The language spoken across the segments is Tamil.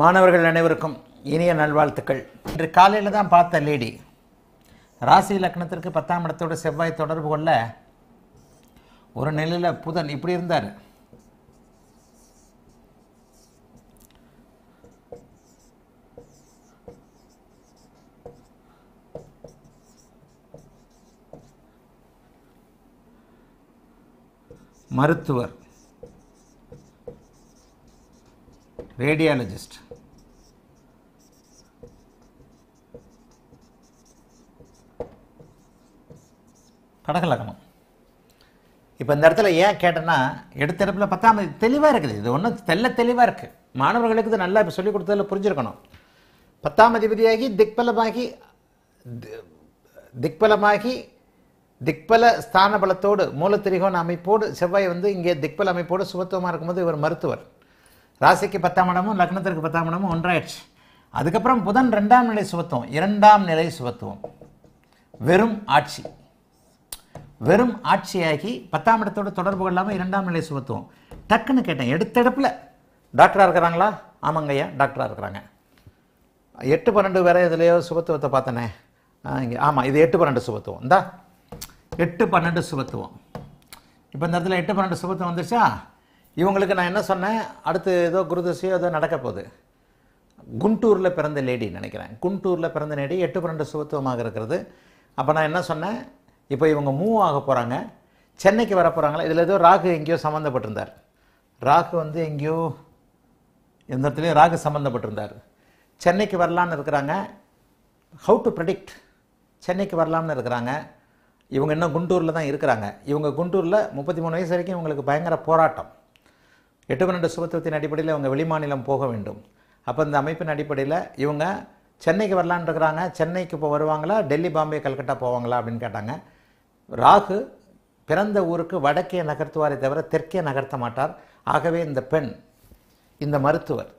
மாணவர்கள் அனைவருக்கும் இனிய நல்வாழ்த்துக்கள். இன்று காலையில் தான் பார்த்த லேடி ராசி லக்னத்திற்கு பத்தாம் இடத்தோடு செவ்வாய் தொடர்பு கொள்ள ஒரு நிலையில் புதன் இப்படி இருந்தார். மருத்துவர் ரேடியாலஜிஸ்ட் கடகலக்கணம் இப்போ இந்த இடத்துல ஏன் கேட்டேன்னா எடுத்தரப்பில் பத்தாம் தெளிவாக இருக்குது. இது ஒன்றும் தெல்ல தெளிவாக இருக்குது மாணவர்களுக்கு இது நல்லா இப்போ சொல்லிக் கொடுத்ததில் புரிஞ்சிருக்கணும். பத்தாம் அதிபதியாகி திக்பலமாகி திக்பலமாகி திக்பல ஸ்தான பலத்தோடு மூலத்திரிகோண அமைப்போடு செவ்வாய் வந்து இங்கே திக்பல அமைப்போடு சுபத்துவமாக இருக்கும்போது இவர் மருத்துவர். ராசிக்கு பத்தாம் இடமும் லக்னத்திற்கு பத்தாம் இடமும் ஒன்றாயிடுச்சு. அதுக்கப்புறம் புதன் ரெண்டாம் நிலை சுபத்துவம் இரண்டாம் நிலை சுபத்துவம். வெறும் ஆட்சி. வெறும் ஆட்சியாகி பத்தாம் இடத்தோட தொடர்பு கொள்ளாமல் இரண்டாம் நிலை சுபத்துவம். டக்குன்னு கேட்டேன் எடுத்தெடுப்பில் டாக்டராக இருக்கிறாங்களா? ஆமாங்க ஐயா டாக்டராக இருக்கிறாங்க. எட்டு பன்னெண்டு வேற இதுலையோ சுபத்துவத்தை பார்த்தனே. இங்கே ஆமாம் இது எட்டு பன்னெண்டு சுபத்துவம். இந்தா எட்டு பன்னெண்டு சுபத்துவம். இப்போ இந்த இடத்துல எட்டு பன்னெண்டு சுபத்துவம் வந்துருச்சா? இவங்களுக்கு நான் என்ன சொன்னேன்? அடுத்து ஏதோ குருதசையோ ஏதோ நடக்க போகுது. குண்டூரில் பிறந்த லேடி நினைக்கிறேன். குண்டூரில் பிறந்த லேடி எட்டு பன்னெண்டு சுபத்துவமாக இருக்கிறது. அப்போ நான் என்ன சொன்னேன்? இப்போ இவங்க மூவ் ஆக போகிறாங்க சென்னைக்கு வர போகிறாங்களா இதில் ஏதோ ராகு எங்கேயோ சம்மந்தப்பட்டிருந்தார் ராகு வந்து எங்கேயோ எந்த இடத்துலையும் ராகு சம்மந்தப்பட்டிருந்தார் சென்னைக்கு வரலான்னு இருக்கிறாங்க. ஹவு டு ப்ரெடிக்ட் சென்னைக்கு வரலாம்னு இருக்கிறாங்க. இவங்க இன்னும் குண்டூரில் தான் இருக்கிறாங்க. இவங்க குண்டூரில் முப்பத்தி மூணு வயசு வரைக்கும் இவங்களுக்கு பயங்கர போராட்டம். எட்டு பன்னெண்டு சுபத்துவத்தின் அடிப்படையில் இவங்க வெளிமாநிலம் போக வேண்டும். அப்போ இந்த அமைப்பின் அடிப்படையில் இவங்க சென்னைக்கு வரலான் இருக்கிறாங்க. சென்னைக்கு இப்போ வருவாங்களா? டெல்லி பாம்பே கல்கட்டா போவாங்களா அப்படின்னு கேட்டாங்க. ராகு பிறந்த ஊருக்கு வடக்கே நகர்த்துவாரே தவிர தெற்கே நகர்த்த மாட்டார். ஆகவே இந்த பெண் இந்த மருத்துவர்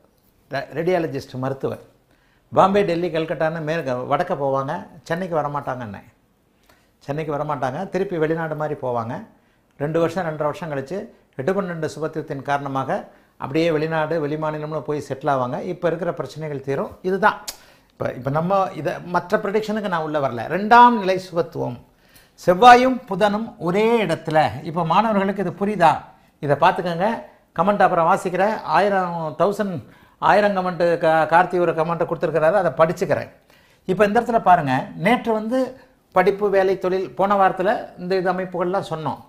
ரேடியாலஜிஸ்ட் மருத்துவர் பாம்பே டெல்லி கல்கட்டான்னு மேற்கு வடக்க போவாங்க. சென்னைக்கு வரமாட்டாங்கன்னே சென்னைக்கு வரமாட்டாங்க. திருப்பி வெளிநாடு மாதிரி போவாங்க. ரெண்டு வருஷம் ரெண்டரை வருஷம் கழித்து எட்டு பன்னெண்டு சுபத்துவத்தின் காரணமாக அப்படியே வெளிநாடு வெளிமாநிலம்னு போய் செட்டில் ஆவாங்க. இப்போ இருக்கிற பிரச்சனைகள் தீரும். இதுதான். இப்போ இப்போ நம்ம இதை மற்ற ப்ரடிக்ஷனுக்கு நான் உள்ளே வரல. ரெண்டாம் நிலை சுபத்துவம். செவ்வாயும் புதனும் ஒரே இடத்துல. இப்போ மாணவர்களுக்கு இது புரியுதா? இதை பார்த்துக்கோங்க. கமெண்ட் அப்புறம் வாசிக்கிறேன் ஆயிரம் தௌசண்ட் ஆயிரம் கமெண்ட்டு கா கார்த்தி ஒரு கமெண்ட்டை கொடுத்துருக்கிறாரு. அதை படிச்சுக்கிறேன். இப்போ இந்த இடத்துல பாருங்கள் நேற்று வந்து படிப்பு வேலை தொழில் போன வாரத்தில் இந்த இது அமைப்புகள்லாம் சொன்னோம்.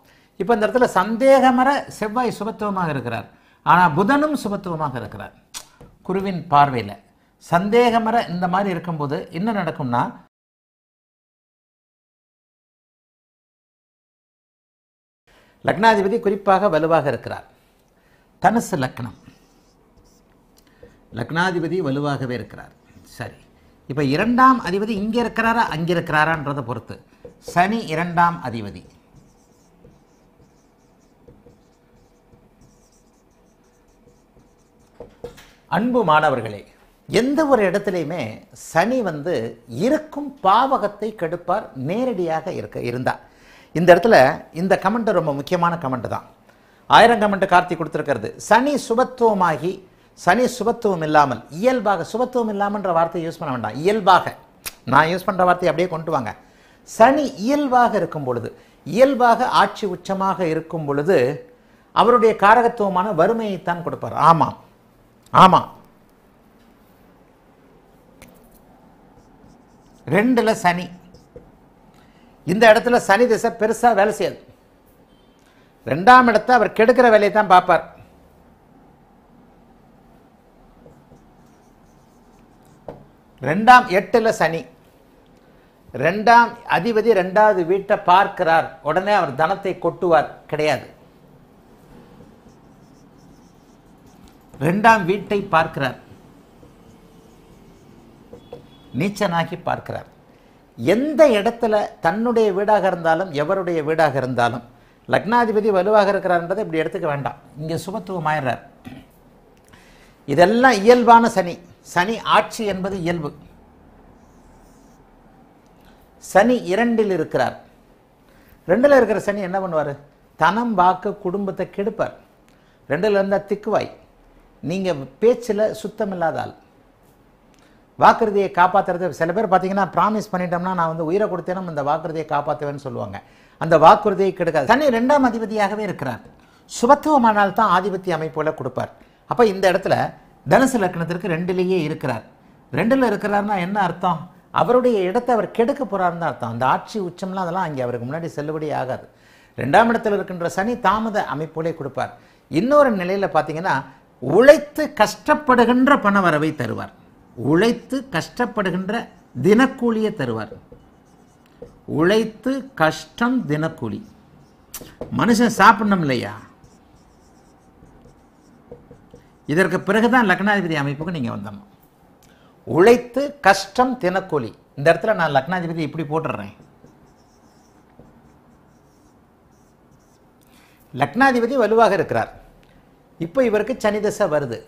இப்போ இந்த இடத்துல சந்தேகமர செவ்வாய் சுபத்துவமாக இருக்கிறார். ஆனால் புதனும் சுபத்துவமாக இருக்கிறார். குருவின் பார்வையில் சந்தேகமர இந்த மாதிரி இருக்கும்போது என்ன நடக்கும்னா லக்னாதிபதி குறிப்பாக வலுவாக இருக்கிறார். தனுசு லக்னம். லக்னாதிபதி வலுவாகவே இருக்கிறார். சரி. இப்போ இரண்டாம் அதிபதி இங்கே இருக்கிறாரா அங்கே இருக்கிறாரான்றதை பொறுத்து. சனி இரண்டாம் அதிபதி. அன்பு மாணவர்களே எந்த ஒரு இடத்துலையுமே சனி வந்து இருக்கும் பாவகத்தை கெடுப்பார் நேரடியாக இருக்க இருந்தார். இந்த இடத்துல இந்த கமெண்ட் ரொம்ப முக்கியமான கமெண்ட் தான். ஆயிரம் கமெண்ட் கார்த்தி கொடுத்துருக்கிறது. சனி சுபத்துவமாகி சனி சுபத்துவம் இல்லாமல் இயல்பாக சுபத்துவம் இல்லாமன்ற வார்த்தையை யூஸ் பண்ண வேண்டாம். இயல்பாக. நான் யூஸ் பண்ணுற வார்த்தையை அப்படியே கொண்டு வாங்க. சனி இயல்பாக இருக்கும் பொழுது இயல்பாக ஆட்சி உச்சமாக இருக்கும் பொழுது அவருடைய காரகத்துவமான வறுமையைத்தான் கொடுப்பார். ஆமாம் ஆமாம் ரெண்டில் சனி. இந்த இடத்துல சனி திசை பெருசாக வேலை செய்யாது. ரெண்டாம் இடத்த அவர் கெடுக்கிற வேலையை தான் பார்ப்பார். ரெண்டாம் எட்டில் சனி. ரெண்டாம் அதிபதி ரெண்டாவது வீட்டை பார்க்கிறார். உடனே அவர் தனத்தை கொட்டுவார். கிடையாது. ரெண்டாம் வீட்டை பார்க்கிறார். நீச்சனாகி பார்க்கிறார். எந்த இடத்துல தன்னுடைய வீடாக இருந்தாலும் எவருடைய வீடாக இருந்தாலும் லக்னாதிபதி வலுவாக இருக்கிறார்ன்றதை இப்படி எடுத்துக்க வேண்டாம். இங்கே சுமத்துவமாயிடுறார் இதெல்லாம் இயல்பான சனி. சனி ஆட்சி என்பது இயல்பு. சனி இரண்டில் இருக்கிறார். ரெண்டில் இருக்கிற சனி என்ன பண்ணுவார்? தனம் வாக்கு குடும்பத்தை கெடுப்பார். ரெண்டில் இருந்தால் திக்குவாய். நீங்கள் பேச்சில் சுத்தம் ஆள். வாக்குறுதியை காப்பாற்றுறது சில பேர் பார்த்தீங்கன்னா ப்ராமிஸ் பண்ணிட்டோம்னா நான் வந்து உயிரை கொடுத்தேனும் இந்த வாக்குறுதியை காப்பாற்றுவேன்னு சொல்லுவாங்க. அந்த வாக்குறுதியை கெடுக்காது. சனி ரெண்டாம் அதிபதியாகவே இருக்கிறார். சுபத்துவமானால் தான் ஆதிபத்திய அமைப்புகளை கொடுப்பார். அப்போ இந்த இடத்துல தனுசு லக்னத்திற்கு ரெண்டுலேயே இருக்கிறார். ரெண்டில் இருக்கிறாருன்னா என்ன அர்த்தம்? அவருடைய இடத்தை அவர் கெடுக்க போறாருன்னு தான் அர்த்தம். அந்த ஆட்சி உச்சம்லாம் அதெல்லாம் அங்கே அவருக்கு முன்னாடி செல்லுபடி ஆகாது. ரெண்டாம் இடத்தில் இருக்கின்ற சனி தாமத அமைப்புகளை கொடுப்பார். இன்னொரு நிலையில் பார்த்தீங்கன்னா உழைத்து கஷ்டப்படுகின்ற பண வரவை தருவார். உழைத்து கஷ்டப்படுகின்ற தினக்கூலியை தருவார். உழைத்து கஷ்டம் தினக்கூலி. மனுஷன் சாப்பிடணும் இல்லையா? இதற்கு பிறகுதான் லக்னாதிபதி அமைப்புக்கு நீங்கள் வந்தோம் உழைத்து கஷ்டம் தினக்கூலி. இந்த இடத்துல நான் லக்னாதிபதி இப்படி போட்டுடுறேன் லக்னாதிபதி வலுவாக இருக்கிறார். இப்போ இவருக்கு சனி தசை வருது.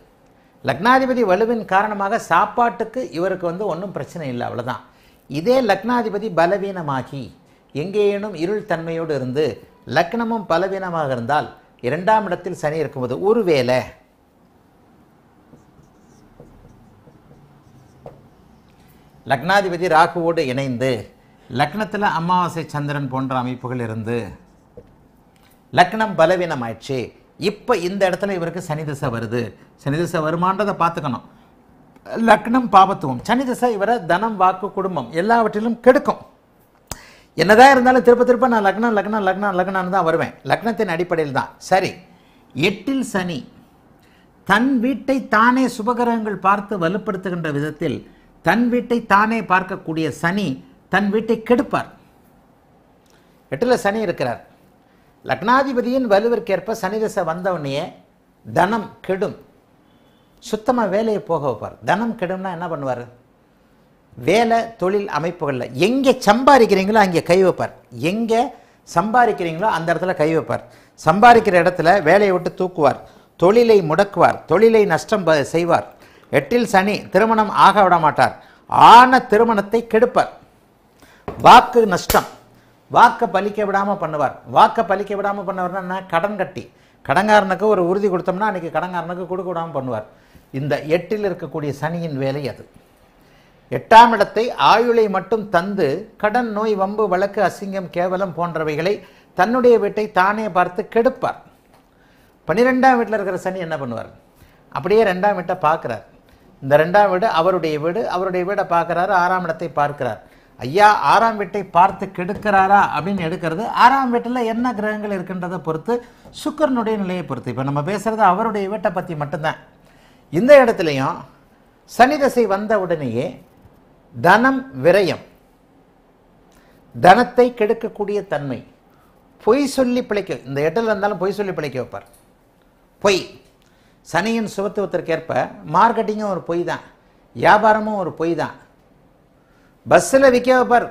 லக்னாதிபதி வலுவின் காரணமாக சாப்பாட்டுக்கு இவருக்கு வந்து ஒன்றும் பிரச்சனை இல்லை அவ்வளோதான் இதே லக்னாதிபதி பலவீனமாகி எங்கேயேனும் இருள் தன்மையோடு இருந்து லக்னமும் பலவீனமாக இருந்தால் இரண்டாம் இடத்தில் சனி இருக்கும்போது ஒருவேளை லக்னாதிபதி ராகுவோடு இணைந்து லக்னத்தில் அமாவாசை சந்திரன் போன்ற அமைப்புகள் இருந்து லக்னம் பலவீனம் ஆயிடுச்சு இப்போ இந்த இடத்துல இவருக்கு சனி திசை வருது. சனி திசை வருமானதை பார்த்துக்கணும். லக்னம் பாபத்துவம். சனி திசை இவரை தனம் வாக்கு குடும்பம் எல்லாவற்றிலும் கெடுக்கும். என்னதான் இருந்தாலும் திருப்ப திருப்ப நான் லக்னம் லக்னம் லக்னம் லக்னம்னு தான் வருவேன். லக்னத்தின் அடிப்படையில் தான். சரி எட்டில் சனி தன் வீட்டை தானே சுபகிரகங்கள் பார்த்து வலுப்படுத்துகின்ற விதத்தில் தன் வீட்டை தானே பார்க்கக்கூடிய சனி தன் வீட்டை கெடுப்பார். எட்டில் சனி இருக்கிறார். லக்னாதிபதியின் வலுவிற்கேற்ப சனி திசை வந்தவனையே தனம் கெடும். சுத்தமாக வேலையை போக வைப்பார். தனம் கெடும்னா என்ன பண்ணுவார்? வேலை தொழில் அமைப்புகளில் எங்கே சம்பாதிக்கிறீங்களோ அங்கே கை வைப்பார். எங்கே சம்பாதிக்கிறீங்களோ அந்த இடத்துல கை வைப்பார். சம்பாதிக்கிற இடத்துல வேலையை விட்டு தூக்குவார். தொழிலை முடக்குவார். தொழிலை நஷ்டம் ப- செய்வார். எட்டில் சனி திருமணம் ஆக விட மாட்டார் ஆன திருமணத்தை கெடுப்பார். வாக்கு நஷ்டம். வாக்கை பலிக்க விடாமல் பண்ணுவார். வாக்கை பலிக்க விடாமல் பண்ணவர்னா கடன் கட்டி. கடன்காரனுக்கு ஒரு உறுதி கொடுத்தோம்னா அன்றைக்கி கடங்காரனுக்கு கொடுக்க விடாமல் பண்ணுவார். இந்த எட்டில் இருக்கக்கூடிய சனியின் வேலை அது. எட்டாம் இடத்தை ஆயுளை மட்டும் தந்து கடன் நோய் வம்பு வழக்கு அசிங்கம் கேவலம் போன்றவைகளை தன்னுடைய வீட்டை தானே பார்த்து கெடுப்பார். பன்னிரெண்டாம் வீட்டில் இருக்கிற சனி என்ன பண்ணுவார்? அப்படியே ரெண்டாம் வீட்டை பார்க்குறார். இந்த ரெண்டாம் வீடு அவருடைய வீடு அவருடைய வீடை பார்க்குறாரு ஆறாம் இடத்தை பார்க்கிறார். ஐயா ஆறாம் வீட்டை பார்த்து கெடுக்கிறாரா அப்படின்னு எடுக்கிறது ஆறாம் வீட்டில் என்ன கிரகங்கள் இருக்கின்றதை பொறுத்து சுக்கரனுடைய நிலையை பொறுத்து. இப்போ நம்ம பேசுகிறது அவருடைய வீட்டை பற்றி மட்டும்தான். இந்த இடத்துலையும் சனி தசை வந்த உடனேயே தனம் விரயம் தனத்தை கெடுக்கக்கூடிய தன்மை. பொய் சொல்லி பிழைக்க இந்த இடத்துல இருந்தாலும் பொய் சொல்லி பிழைக்க வைப்பார். பொய். சனியின் சுபத்துவத்திற்கேற்ப மார்க்கெட்டிங்கும் ஒரு பொய் தான் வியாபாரமும் ஒரு பொய் தான் பஸ்ஸில் விற்க வைப்பார்.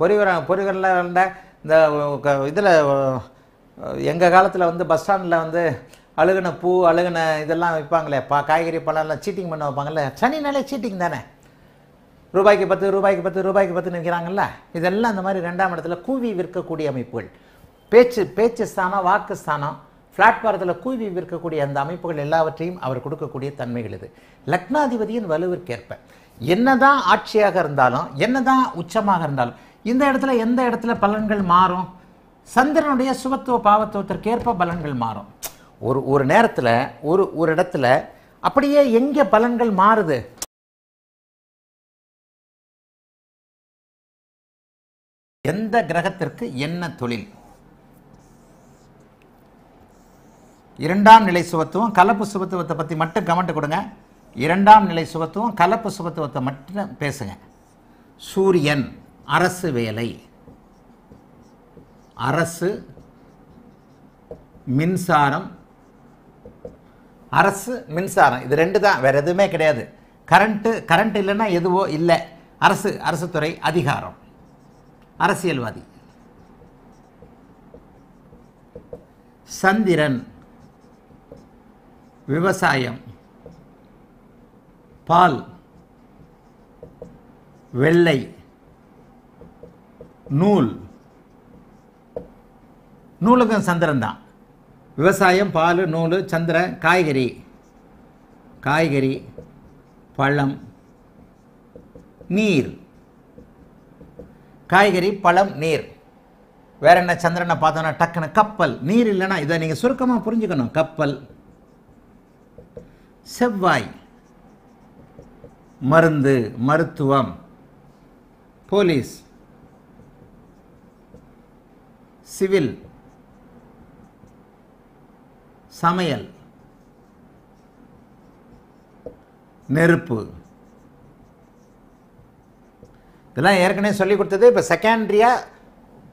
பொறிவர பொறிவரில் இந்த இதில் எங்கள் காலத்தில் வந்து பஸ் ஸ்டாண்டில் வந்து அழுகுன பூ அழுகுன இதெல்லாம் விற்பாங்களே பா காய்கறி பழம்லாம் சீட்டிங் பண்ண வைப்பாங்கல்ல சனினாலே சீட்டிங் தானே. ரூபாய்க்கு பத்து ரூபாய்க்கு பத்து ரூபாய்க்கு பத்து நிற்கிறாங்கல்ல இதெல்லாம் இந்த மாதிரி ரெண்டாம் இடத்துல கூவி விற்கக்கூடிய அமைப்புகள். பேச்சு பேச்சு ஸ்தானம் வாக்கு ஸ்தானம் பிளாட்பாரத்தில் கூவி விற்கக்கூடிய அந்த அமைப்புகள் எல்லாவற்றையும் அவர் கொடுக்கக்கூடிய தன்மைகள் இது. லக்னாதிபதியின் வலுவிற்கேற்ப. என்னதான் ஆட்சியாக இருந்தாலும் என்னதான் உச்சமாக இருந்தாலும் இந்த இடத்துல எந்த இடத்துல பலன்கள் மாறும்? சந்திரனுடைய சுபத்துவ பாவத்துவத்திற்கேற்ப பலன்கள் மாறும். ஒரு ஒரு நேரத்தில் ஒரு ஒரு இடத்துல அப்படியே எங்கே பலன்கள் மாறுது? எந்த கிரகத்திற்கு என்ன தொழில்? இரண்டாம் நிலை சுபத்துவம் கலப்பு சுபத்துவத்தை பற்றி மட்டும் கமெண்ட் கொடுங்க. இரண்டாம் நிலை சுபத்துவம் கலப்பு சுபத்துவத்தை மட்டும் பேசுங்க. சூரியன் அரசு வேலை. அரசு மின்சாரம். அரசு மின்சாரம். இது ரெண்டு தான் வேறு எதுவுமே கிடையாது. கரண்ட்டு கரண்ட் இல்லைன்னா எதுவோ இல்லை. அரசு அரசு துறை அதிகாரம். அரசியல்வாதி. சந்திரன் விவசாயம். பால். வெள்ளை. நூல். நூலுக்கும் சந்திரன் தான். விவசாயம் பால் நூல் சந்திரன் காய்கறி. காய்கறி பழம் நீர். காய்கறி பழம் நீர். வேற என்ன சந்திரனை பார்த்தோன்னா டக்குன்னு கப்பல். நீர் இல்லைன்னா இதை நீங்கள் சுருக்கமாக புரிஞ்சுக்கணும். கப்பல். செவ்வாய். மருந்து மருத்துவம். போலீஸ். சிவில். சமையல். நெருப்பு. இதெல்லாம் ஏற்கனவே சொல்லி கொடுத்தது. இப்போ செகண்ட்ரியாக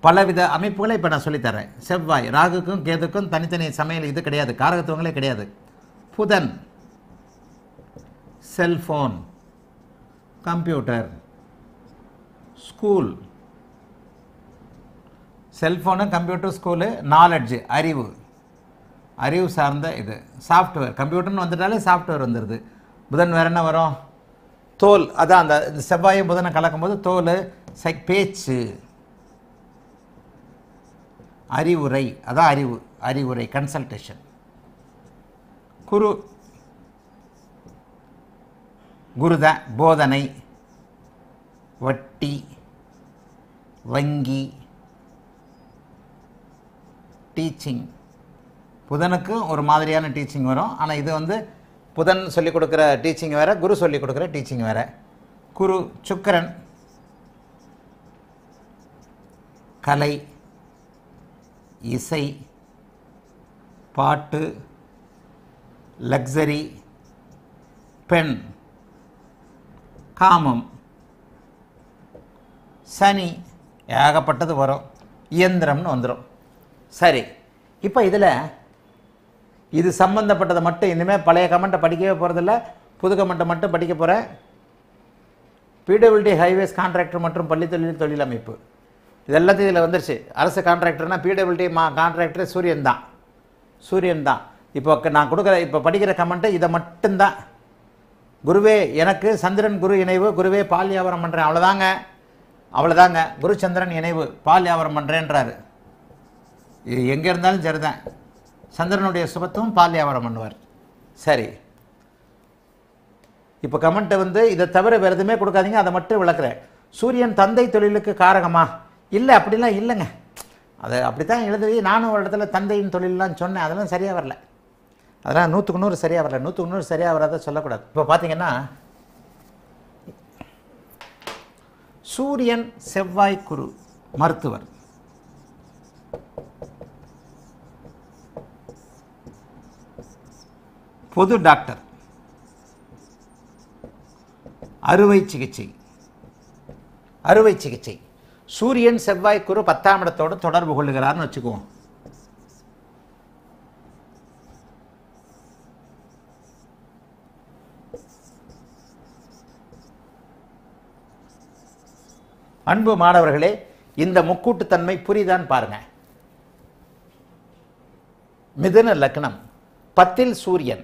பலவித அமைப்புகளை இப்போ நான் சொல்லித்தரேன் செவ்வாய் ராகுக்கும் கேதுக்கும் தனித்தனி சமையல் இது கிடையாது. காரகத்துவங்களே கிடையாது. புதன். Cellphone computer school. Cellphone computer school knowledge அறிவு. அறிவு சார்ந்த இது. சாஃப்ட்வேர் கம்ப்யூட்டர்னு வந்துட்டாலே சாஃப்ட்வேர் வந்துடுது புதன் வேறு என்ன வரும்? தோல். அதான் அந்த இந்த செவ்வாயும் புதனை கலக்கும்போது தோல் சை பேச்சு. அறிவுரை. அதான் அறிவு. அறிவுரை. கன்சல்டேஷன் குரு. குருத போதனை வட்டி வங்கி டீச்சிங். புதனுக்கும் ஒரு மாதிரியான டீச்சிங் வரும். ஆனால் இது வந்து புதன் சொல்லிக் கொடுக்குற டீச்சிங் வேறு குரு சொல்லிக் கொடுக்குற டீச்சிங் வேறு. குரு சுக்கிரன் கலை இசை பாட்டு லக்ஸரி பெண். காமம். சனி ஏகப்பட்டது வரும். இயந்திரம்னு வந்துடும் சரி இப்போ இதில் இது சம்மந்தப்பட்டதை மட்டும் இனிமேல் பழைய கமெண்ட்டை படிக்கவே போகிறதில்ல புது கமெண்ட்டை மட்டும் படிக்க போகிறேன் பிடபிள்யூடி ஹைவேஸ் கான்ட்ராக்டர் மற்றும் பள்ளி தொழில் தொழில் அமைப்பு இது எல்லாத்தையும் இதில் வந்துருச்சு. அரசு கான்ட்ராக்டர்னால் பிடபிள்யூடி மா கான்ட்ராக்டர் சூரியன் தான். சூரியன் தான். இப்போ நான் கொடுக்குற இப்போ படிக்கிற கமெண்ட்டு இதை மட்டும்தான். குருவே எனக்கு சந்திரன் குரு இணைவு குருவே பால் வியாபாரம் பண்ணுறேன் அவ்வளோதாங்க அவ்வளோதாங்க குரு சந்திரன் இணைவு பால் வியாபாரம் பண்ணுறேன்றாரு இது எங்கே இருந்தாலும் சரிதான். சந்திரனுடைய சுபத்துவம் பால் வியாபாரம் பண்ணுவார். சரி. இப்போ கமெண்ட்டை வந்து இதை தவிர வேறு எதுவுமே கொடுக்காதீங்க அதை மட்டும் விளக்குறேன். சூரியன் தந்தை தொழிலுக்கு காரகமா? இல்லை அப்படிலாம் இல்லைங்க. அதை அப்படி தான் எழுதி நானும் ஒரு இடத்துல தந்தையின் தொழிலெலாம் சொன்னேன். அதெல்லாம் சரியாக வரல. அதெல்லாம் நூற்றுக்கு நூறு சரியாக வரல. நூற்றுக்கு நூறு சரியாக வராத சொல்லக்கூடாது. இப்போ பார்த்தீங்கன்னா சூரியன் செவ்வாய் குரு மருத்துவர். பொது டாக்டர். அறுவை சிகிச்சை. அறுவை சிகிச்சை. சூரியன் செவ்வாய் குரு பத்தாம் இடத்தோடு தொடர்பு கொள்ளுகிறார்னு வச்சுக்குவோம். அன்பு மாணவர்களே இந்த முக்கூட்டுத்தன்மை புரிதான் பாருங்க. மிதுன லக்னம் பத்தில் சூரியன்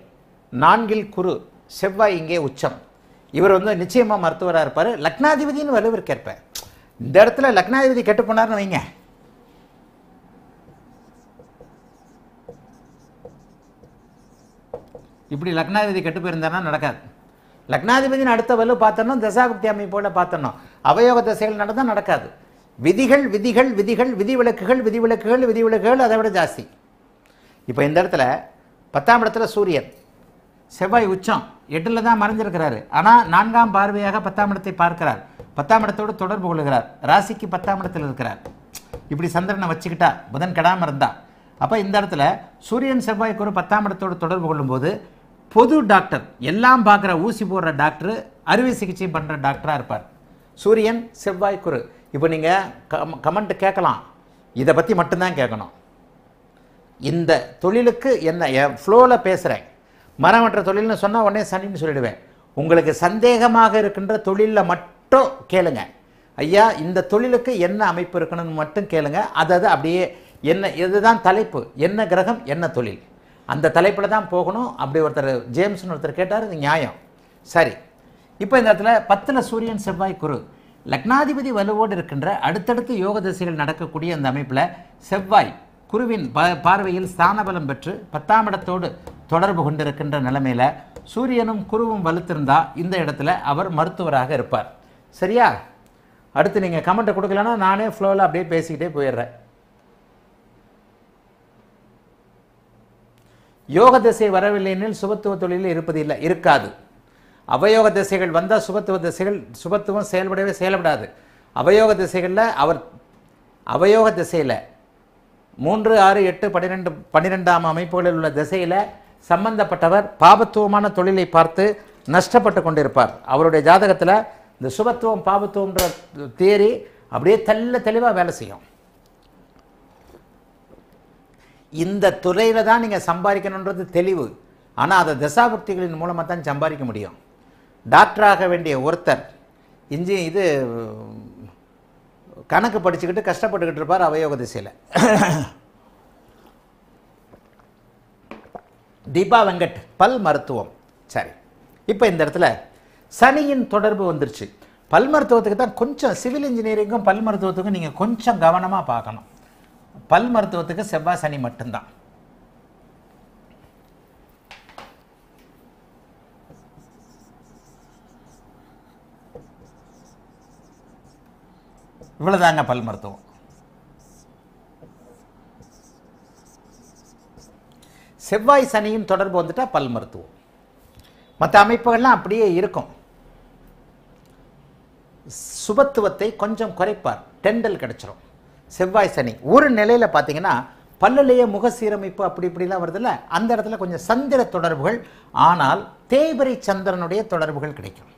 நான்கில் குரு செவ்வாய் இங்கே உச்சம். இவர் வந்து நிச்சயமா மருத்துவராக இருப்பார். லக்னாதிபதினு வலுவிற்கேற்ப. இந்த இடத்துல லக்னாதிபதி கெட்டு போனார்னு வைங்க. இப்படி லக்னாதிபதி கெட்டு போயிருந்தானா நடக்காது. லக்னாதிபதியின் அடுத்த வலு பார்த்தோன்னா தசாபக்தி அமைப்போல பார்த்தோன்னா அவயோக தசைகள் நடந்தால் நடக்காது. விதிகள் விதிகள் விதிகள் விதிவிலக்குகள் விதிவிலக்குகள் விதிவிலக்குகள் அதை விட ஜாஸ்தி. இப்போ இந்த இடத்துல பத்தாம் இடத்துல சூரியன். செவ்வாய் உச்சம். எட்டில் தான் மறைஞ்சிருக்கிறாரு. ஆனால் நான்காம் பார்வையாக பத்தாம் இடத்தை பார்க்கிறார். பத்தாம் இடத்தோடு தொடர்பு கொள்கிறார். ராசிக்கு பத்தாம் இடத்தில் இருக்கிறார். இப்படி சந்திரனை வச்சுக்கிட்டா புதன் கெடாமல் இருந்தா. அப்போ இந்த இடத்துல சூரியன் செவ்வாய்க்கு ஒரு பத்தாம் இடத்தோடு தொடர்பு கொள்ளும்போது பொது டாக்டர் எல்லாம் பார்க்குற ஊசி போடுற டாக்டர் அறுவை சிகிச்சை பண்ணுற டாக்டராக இருப்பார். சூரியன் செவ்வாய் குரு. இப்போ நீங்கள் கம் கமெண்ட் கேட்கலாம். இதை பற்றி மட்டும்தான் கேட்கணும். இந்த தொழிலுக்கு என்ன என் ஃப்ளோவில் பேசுகிறேன் மரம் வெட்டுற தொழில்னு சொன்னால் உடனே சனின்னு சொல்லிடுவேன். உங்களுக்கு சந்தேகமாக இருக்கின்ற தொழிலில் மட்டும் கேளுங்க. ஐயா இந்த தொழிலுக்கு என்ன அமைப்பு இருக்கணும்னு மட்டும் கேளுங்க. அதாவது அது அப்படியே என்ன இதுதான் தலைப்பு. என்ன கிரகம் என்ன தொழில். அந்த தலைப்பில் தான் போகணும். அப்படி ஒருத்தர் ஜேம்ஸ்னு ஒருத்தர் கேட்டார் இது நியாயம். சரி. இப்போ இந்த இடத்துல பத்தில் சூரியன் செவ்வாய் குரு. லக்னாதிபதி வலுவோடு இருக்கின்ற அடுத்தடுத்து யோக திசைகள் நடக்கக்கூடிய அந்த அமைப்பில் செவ்வாய் குருவின் ப பார்வையில் ஸ்தானபலம் பெற்று பத்தாம் இடத்தோடு தொடர்பு கொண்டிருக்கின்ற நிலைமையில் சூரியனும் குருவும் வலுத்திருந்தா இந்த இடத்துல அவர் மருத்துவராக இருப்பார். சரியா? அடுத்து நீங்கள் கமெண்ட்டை கொடுக்கலன்னா நானே ஃப்ளோவில் அப்படியே பேசிக்கிட்டே போயிடுறேன். யோக திசை வரவில்லை எனில் சுபத்துவ தொழிலில் இருப்பது இல்லை இருக்காது. அவயோக திசைகள் வந்தால் சுபத்துவ திசைகள் சுபத்துவம் செயல்படவே செயல்படாது. அவயோக திசைகளில் அவர் அவயோக திசையில் மூன்று ஆறு எட்டு பன்னிரெண்டு பன்னிரெண்டாம் அமைப்புகளில் உள்ள திசையில் சம்பந்தப்பட்டவர் பாபத்துவமான தொழிலை பார்த்து நஷ்டப்பட்டு கொண்டிருப்பார். அவருடைய ஜாதகத்தில் இந்த சுபத்துவம் பாபத்துவம்ன்ற தேரி அப்படியே தெல்ல தெளிவாக வேலை செய்யும். இந்த துறையில் தான் நீங்கள் சம்பாதிக்கணுன்றது தெளிவு. ஆனால் அதை தசாபக்திகளின் மூலமாக தான் சம்பாதிக்க முடியும். டாக்டராக வேண்டிய ஒருத்தர் இஞ்சி இது கணக்கு படிச்சுக்கிட்டு கஷ்டப்பட்டுக்கிட்டு இருப்பார் அவயோக திசையில். தீபா வெங்கட் பல் மருத்துவம். சரி இப்போ இந்த இடத்துல சனியின் தொடர்பு வந்துருச்சு. பல் மருத்துவத்துக்கு தான் கொஞ்சம் சிவில் இன்ஜினியரிங்கும் பல் மருத்துவத்துக்கும் நீங்கள் கொஞ்சம் கவனமாக பார்க்கணும். பல் மருத்துவத்துக்கு செவ்வாய் சனி மட்டும்தான். இவ்வளோதாங்க பல் மருத்துவம். செவ்வாய் சனியின் தொடர்பு வந்துட்டால் பல் மருத்துவம். மற்ற அமைப்புகள்லாம் அப்படியே இருக்கும். சுபத்துவத்தை கொஞ்சம் குறைப்பார். டெண்டல் கிடச்சிரும். செவ்வாய் சனி ஒரு நிலையில் பார்த்தீங்கன்னா பல்லுலேயே முக சீரமைப்பு அப்படி இப்படிலாம் வருதுல்ல அந்த இடத்துல கொஞ்சம் சந்திர தொடர்புகள் ஆனால் தேய்பிரை சந்திரனுடைய தொடர்புகள் கிடைக்கும்.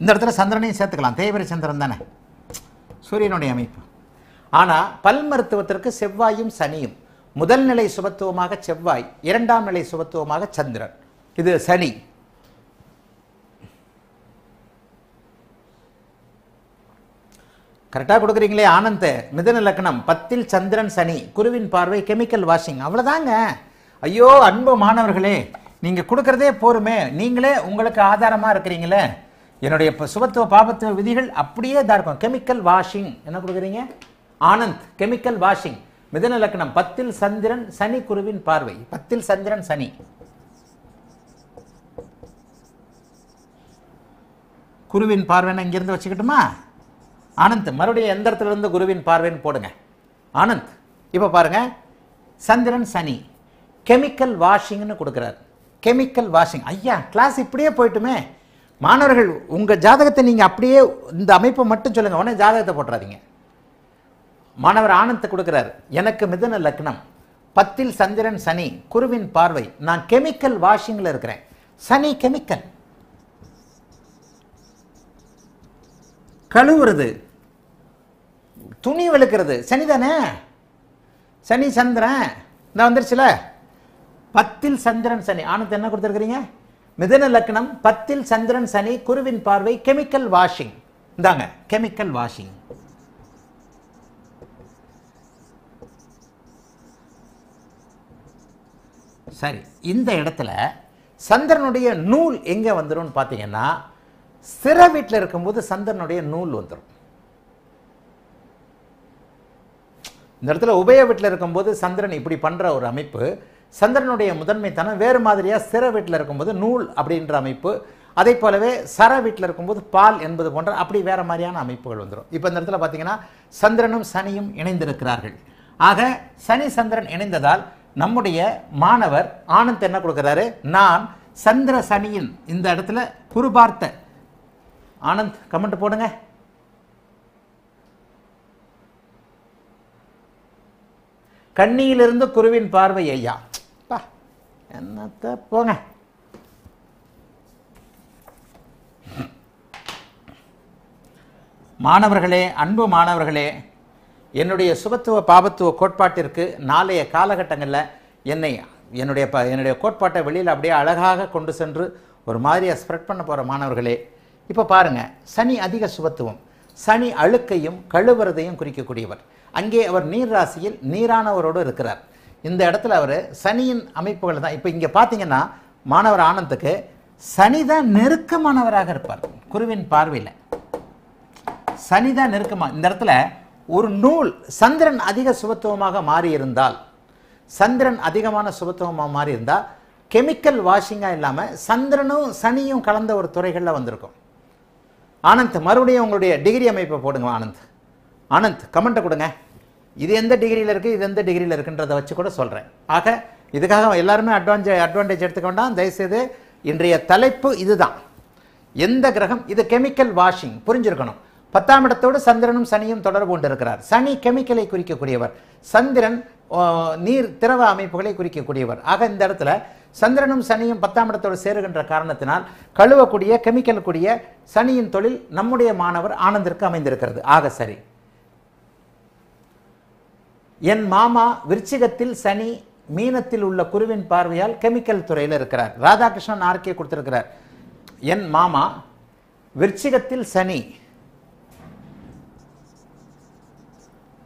இந்த இடத்துல சந்திரனையும் சேர்த்துக்கலாம். தேய்பிரை சந்திரன் தானே? சூரியனுடைய அமைப்பு. ஆனால் பல் மருத்துவத்திற்கு செவ்வாயும் சனியும் முதல் நிலை சுபத்துவமாக செவ்வாய் இரண்டாம் நிலை சுபத்துவமாக சந்திரன். இது சனி. கரெக்டாக கொடுக்குறீங்களே ஆனந்த் மிதன லக்னம் பத்தில் சந்திரன் சனி குருவின் பார்வை கெமிக்கல் வாஷிங் அவ்வளோதாங்க ஐயோ அன்பு மாணவர்களே நீங்கள் கொடுக்குறதே போருமே. நீங்களே உங்களுக்கு ஆதாரமாக இருக்கிறீங்களே. என்னுடைய சுபத்துவ பாபத்துவ விதிகள் அப்படியே தான் இருக்கும். கெமிக்கல் வாஷிங் என்ன கொடுக்குறீங்க? ஆனந்த். கெமிக்கல் வாஷிங் மிதன லக்னம். பத்தில் சந்திரன் சனி குருவின் பார்வை. பத்தில் சந்திரன் சனி. குருவின் பார்வைன்னு இங்கிருந்து வச்சுக்கிட்டுமா? ஆனந்த். மறுபடியும் எந்த இடத்துல இருந்து குருவின் பார்வைன்னு போடுங்க. ஆனந்த். இப்போ பாருங்க. சந்திரன் சனி. கெமிக்கல் வாஷிங்னு கொடுக்குறாரு. கெமிக்கல் வாஷிங் ஐயா கிளாஸ் இப்படியே போயிட்டுமே. மாணவர்கள் உங்கள் ஜாதகத்தை நீங்கள் அப்படியே இந்த அமைப்பை மட்டும் சொல்லுங்கள் உடனே ஜாதகத்தை போட்டுறாதீங்க. மாணவர் ஆனந்தத்தை கொடுக்குறாரு எனக்கு மிதுன லக்னம். பத்தில் சந்திரன் சனி குருவின் பார்வை. நான் கெமிக்கல் வாஷிங்கில் இருக்கிறேன். சனி கெமிக்கல். கழுவுறது துணி வெளுக்கிறது. சனி தானே? சனி சந்திரன். நான் வந்துருச்சுல? பத்தில் சந்திரன் சனி. ஆனந்த் என்ன கொடுத்துருக்குறீங்க? மிதன லக்னம் பத்தில் சந்திரன் சனி குருவின் பார்வை கெமிக்கல் வாஷிங். இந்தாங்க கெமிக்கல் வாஷிங். சரி இந்த இடத்துல சந்திரனுடைய நூல் எங்கே வந்துடும் பார்த்தீங்கன்னா சிற வீட்டில் இருக்கும்போது சந்திரனுடைய நூல் வந்துடும் இந்த இடத்துல உபய வீட்டில் இருக்கும்போது சந்திரன் இப்படி பண்ணுற ஒரு அமைப்பு சந்திரனுடைய முதன்மைத்தனம் வேறு மாதிரியாக சிற வீட்டில் இருக்கும்போது நூல் அப்படின்ற அமைப்பு அதே போலவே சர வீட்டில் இருக்கும்போது பால் என்பது போன்ற அப்படி வேறு மாதிரியான அமைப்புகள் வந்துடும். இப்போ இந்த இடத்துல பார்த்தீங்கன்னா சந்திரனும் சனியும் இணைந்திருக்கிறார்கள். ஆக சனி சந்திரன் இணைந்ததால் நம்முடைய மாணவர் ஆனந்த் என்ன கொடுக்குறாரு? நான் சந்திர சனியின் இந்த இடத்துல குருபார்த்த ஆனந்த் கமெண்ட் போடுங்க. கண்ணியிலிருந்து குருவின் பார்வை ஐயா. என்னத்தை போங்க மாணவர்களே அன்பு மாணவர்களே என்னுடைய சுபத்துவ பாபத்துவ கோட்பாட்டிற்கு நாளைய காலகட்டங்களில் என்னை என்னுடைய ப என்னுடைய கோட்பாட்டை வெளியில் அப்படியே அழகாக கொண்டு சென்று ஒரு மாதிரியாக ஸ்ப்ரெட் பண்ண போகிற மாணவர்களே இப்போ பாருங்கள் சனி அதிக சுபத்துவம். சனி அழுக்கையும் கழுவுறதையும் குறிக்கக்கூடியவர். அங்கே அவர் நீர் ராசியில் நீரானவரோடு இருக்கிறார். இந்த இடத்துல அவர் சனியின் அமைப்புகள் தான். இப்போ இங்கே பார்த்தீங்கன்னா மாணவர் ஆனந்துக்கு சனி தான் நெருக்கமானவராக இருப்பார். குருவின் பார்வையில். சனி தான் இந்த இடத்துல ஒரு நூல் சந்திரன் அதிக சுபத்துவமாக மாறி இருந்தால் சந்திரன் அதிகமான சுபத்துவமாக மாறி இருந்தால் கெமிக்கல் வாஷிங்காக இல்லாமல் சந்திரனும் சனியும் கலந்த ஒரு துறைகளில் வந்திருக்கும். ஆனந்த் மறுபடியும் உங்களுடைய டிகிரி அமைப்பை போடுங்க ஆனந்த். ஆனந்த் கமெண்ட்டை கொடுங்க. இது எந்த டிகிரியில் இருக்குது இது எந்த டிகிரியில் இருக்குன்றதை வச்சு கூட சொல்கிறேன் ஆக இதுக்காக எல்லாருமே அட்வான்டேஜ் அட்வான்டேஜ் எடுத்துக்க வேண்டாம். தயவுசெய்து இன்றைய தலைப்பு இதுதான். எந்த கிரகம்? இது கெமிக்கல் வாஷிங் புரிஞ்சிருக்கணும். பத்தாம் இடத்தோடு சந்திரனும் சனியும் தொடர்பு கொண்டிருக்கிறார். சனி கெமிக்கலை குறிக்கக்கூடியவர். சந்திரன் நீர் திரவ அமைப்புகளை குறிக்கக்கூடியவர். ஆக இந்த இடத்துல சந்திரனும் சனியும் பத்தாம் இடத்தோடு சேருகின்ற காரணத்தினால் கழுவக்கூடிய கெமிக்கல் கூடிய சனியின் தொழில் நம்முடைய மாணவர் ஆனந்திற்கு அமைந்திருக்கிறது. ஆக சரி. என் மாமா விருச்சிகத்தில் சனி மீனத்தில் உள்ள குருவின் பார்வையால் கெமிக்கல் துறையில் இருக்கிறார். ராதாகிருஷ்ணன் ஆர்கே கொடுத்திருக்கிறார். என் மாமா விருச்சிகத்தில் சனி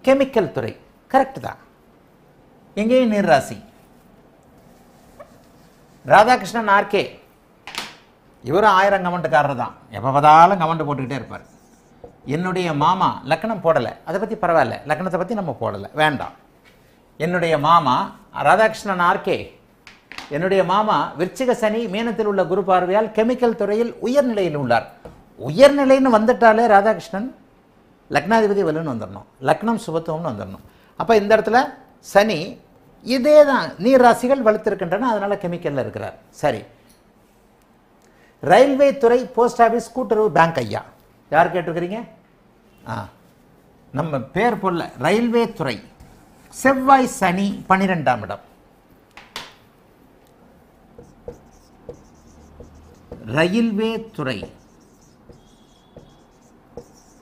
கெமிக்கல் துறை. கரெக்ட் தான். எங்கேயும் நீர் ராசி. ராதாகிருஷ்ணன் ஆர்கே. இவரும் ஆயிரம் கமெண்ட்டுக்காரர் தான் எப்போ பார்த்தாலும் கமெண்ட் போட்டுக்கிட்டே இருப்பார். என்னுடைய மாமா லக்னம் போடலை. அதை பற்றி பரவாயில்ல. லக்னத்தை பற்றி நம்ம போடலை. வேண்டாம். என்னுடைய மாமா ராதாகிருஷ்ணன் ஆர்கே. என்னுடைய மாமா விருச்சிக சனி மீனத்தில் உள்ள குரு பார்வையால் கெமிக்கல் துறையில் உயர்நிலையில் உள்ளார். உயர்நிலைன்னு வந்துட்டாலே ராதாகிருஷ்ணன் லக்னாதிபதி வலுன்னு வந்துடணும் லக்னம் சுபத்துவம்னு வந்துடணும் அப்போ இந்த இடத்துல சனி இதே தான் நீர் ராசிகள் வலுத்திருக்கின்றன அதனால் கெமிக்கலில் இருக்கிறார். சரி. ரயில்வே துறை போஸ்ட் ஆஃபீஸ் கூட்டுறவு பேங்க் ஐயா. யார் கேட்டிருக்கிறீங்க? நம்ம பேர் போல ரயில்வே துறை. செவ்வாய் சனி பனிரெண்டாம் இடம். ரயில்வே துறை.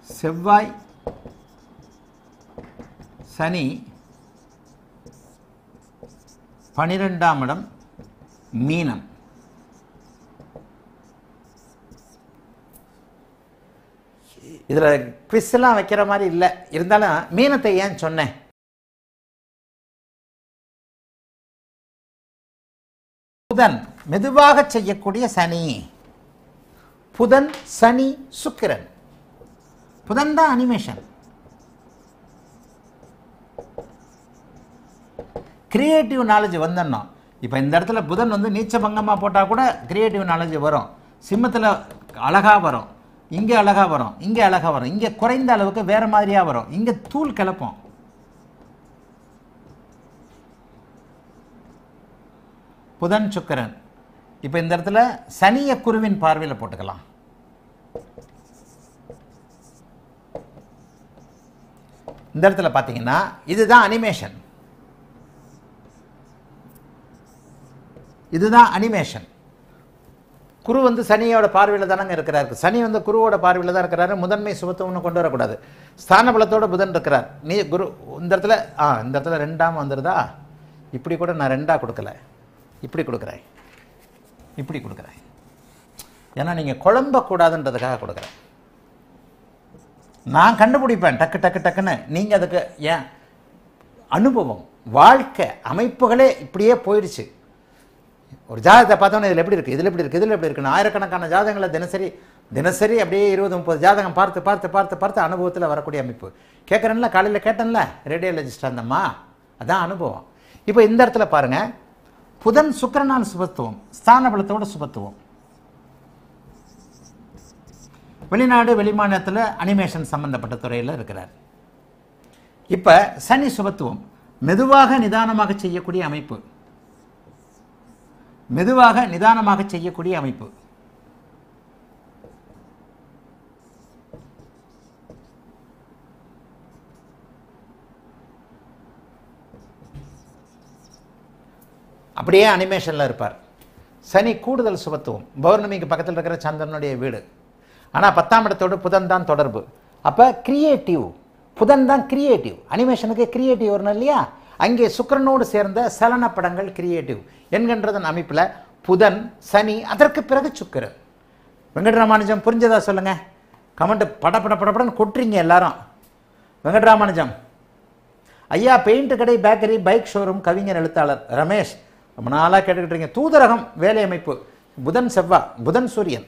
செவ்வாய் சனி பனிரெண்டாம் இடம் மீனம். இதில் குவிஸ்லாம் வைக்கிற மாதிரி இல்லை. இருந்தாலும் மீனத்தை ஏன் சொன்னேன்? புதன் மெதுவாக செய்யக்கூடிய சனி. புதன் சனி சுக்கிரன். புதன் தான் அனிமேஷன் கிரியேட்டிவ் நாலேஜ் வந்துடணும். இப்போ இந்த இடத்துல புதன் வந்து நீச்ச பங்கமாக போட்டால் கூட கிரியேட்டிவ் நாலேஜ் வரும். சிம்மத்தில் அழகாக வரும். இங்கே அழகாக வரும் இங்கே அழகாக வரும் இங்கே குறைந்த அளவுக்கு வேறு மாதிரியாக வரும். இங்கே தூள் கிளப்போம் புதன் சுக்கிரன். இப்போ இந்த இடத்துல சனிய குருவின் பார்வையில் போட்டுக்கலாம். இந்த இடத்துல பார்த்தீங்கன்னா இதுதான் அனிமேஷன் இதுதான் அனிமேஷன் குரு வந்து சனியோட பார்வையில் தானங்க இருக்கிறார். சனி வந்து குருவோட பார்வையில் தான் இருக்கிறாரு. முதன்மை சுபத்துவம்னு கொண்டு வரக்கூடாது. ஸ்தான பலத்தோட புதன் இருக்கிறார். நீ குரு இந்த இடத்துல ஆ இந்த இடத்துல ரெண்டாம் வந்துடுதா இப்படி கூட நான் ரெண்டாக கொடுக்கல. இப்படி கொடுக்குறேன். இப்படி கொடுக்குறேன். ஏன்னா நீங்கள் குழம்பக்கூடாதுன்றதுக்காக கொடுக்குறேன். நான் கண்டுபிடிப்பேன். டக்கு டக்கு டக்குன்னு. நீங்கள் அதுக்கு ஏன் அனுபவம் வாழ்க்கை அமைப்புகளே இப்படியே போயிடுச்சு. ஒரு ஜாதகத்தை பார்த்தோன்னே இதில் எப்படி இருக்குது இதில் எப்படி இருக்குது இதில் எப்படி இருக்குன்னு ஆயிரக்கணக்கான ஜாதகங்களை தினசரி தினசரி அப்படியே இருபது முப்பது ஜாதகம் பார்த்து பார்த்து பார்த்து பார்த்து அனுபவத்தில் வரக்கூடிய அமைப்பு. கேட்குறேன்ல காலையில் கேட்டேன்ல ரேடியாலஜிஸ்ட் அந்தம்மா. அதான் அனுபவம். இப்போ இந்த இடத்துல பாருங்க. புதன் சுக்கிரனால் சுபத்துவம் ஸ்தான பலத்தோட சுபத்துவம். வெளிநாடு வெளிமாநிலத்தில் அனிமேஷன் சம்பந்தப்பட்ட துறையில் இருக்கிறார். இப்போ சனி சுபத்துவம் மெதுவாக நிதானமாக செய்யக்கூடிய அமைப்பு. மெதுவாக நிதானமாக செய்யக்கூடிய அமைப்பு. அப்படியே அனிமேஷனில் இருப்பார். சனி கூடுதல் சுபத்துவம். பௌர்ணமிக்கு பக்கத்தில் இருக்கிற சந்திரனுடைய வீடு. ஆனால் பத்தாம் இடத்தோடு புதன் தான் தொடர்பு. அப்போ கிரியேட்டிவ் புதன் தான் கிரியேட்டிவ் அனிமேஷனுக்கு கிரியேட்டிவ் வரணும் இல்லையா? அங்கே சுக்கிரனோடு சேர்ந்த சலன படங்கள் கிரியேட்டிவ் என்கின்றதன் அமைப்பில் புதன் சனி அதற்கு பிறகு சுக்கிரன். வெங்கட்ராமானுஜம் புரிஞ்சதா சொல்லுங்கள் கமெண்ட் பட பட படப்படன்னு கொட்டுறீங்க எல்லாரும். வெங்கட்ராமானுஜம் ஐயா பெயிண்ட் கடை பேக்கரி பைக் ஷோரூம் கவிஞர் எழுத்தாளர் ரமேஷ் ரொம்ப நாளாக கேட்டுக்கிட்டு இருக்கீங்க தூதரகம் வேலை அமைப்பு புதன் செவ்வா புதன் சூரியன்.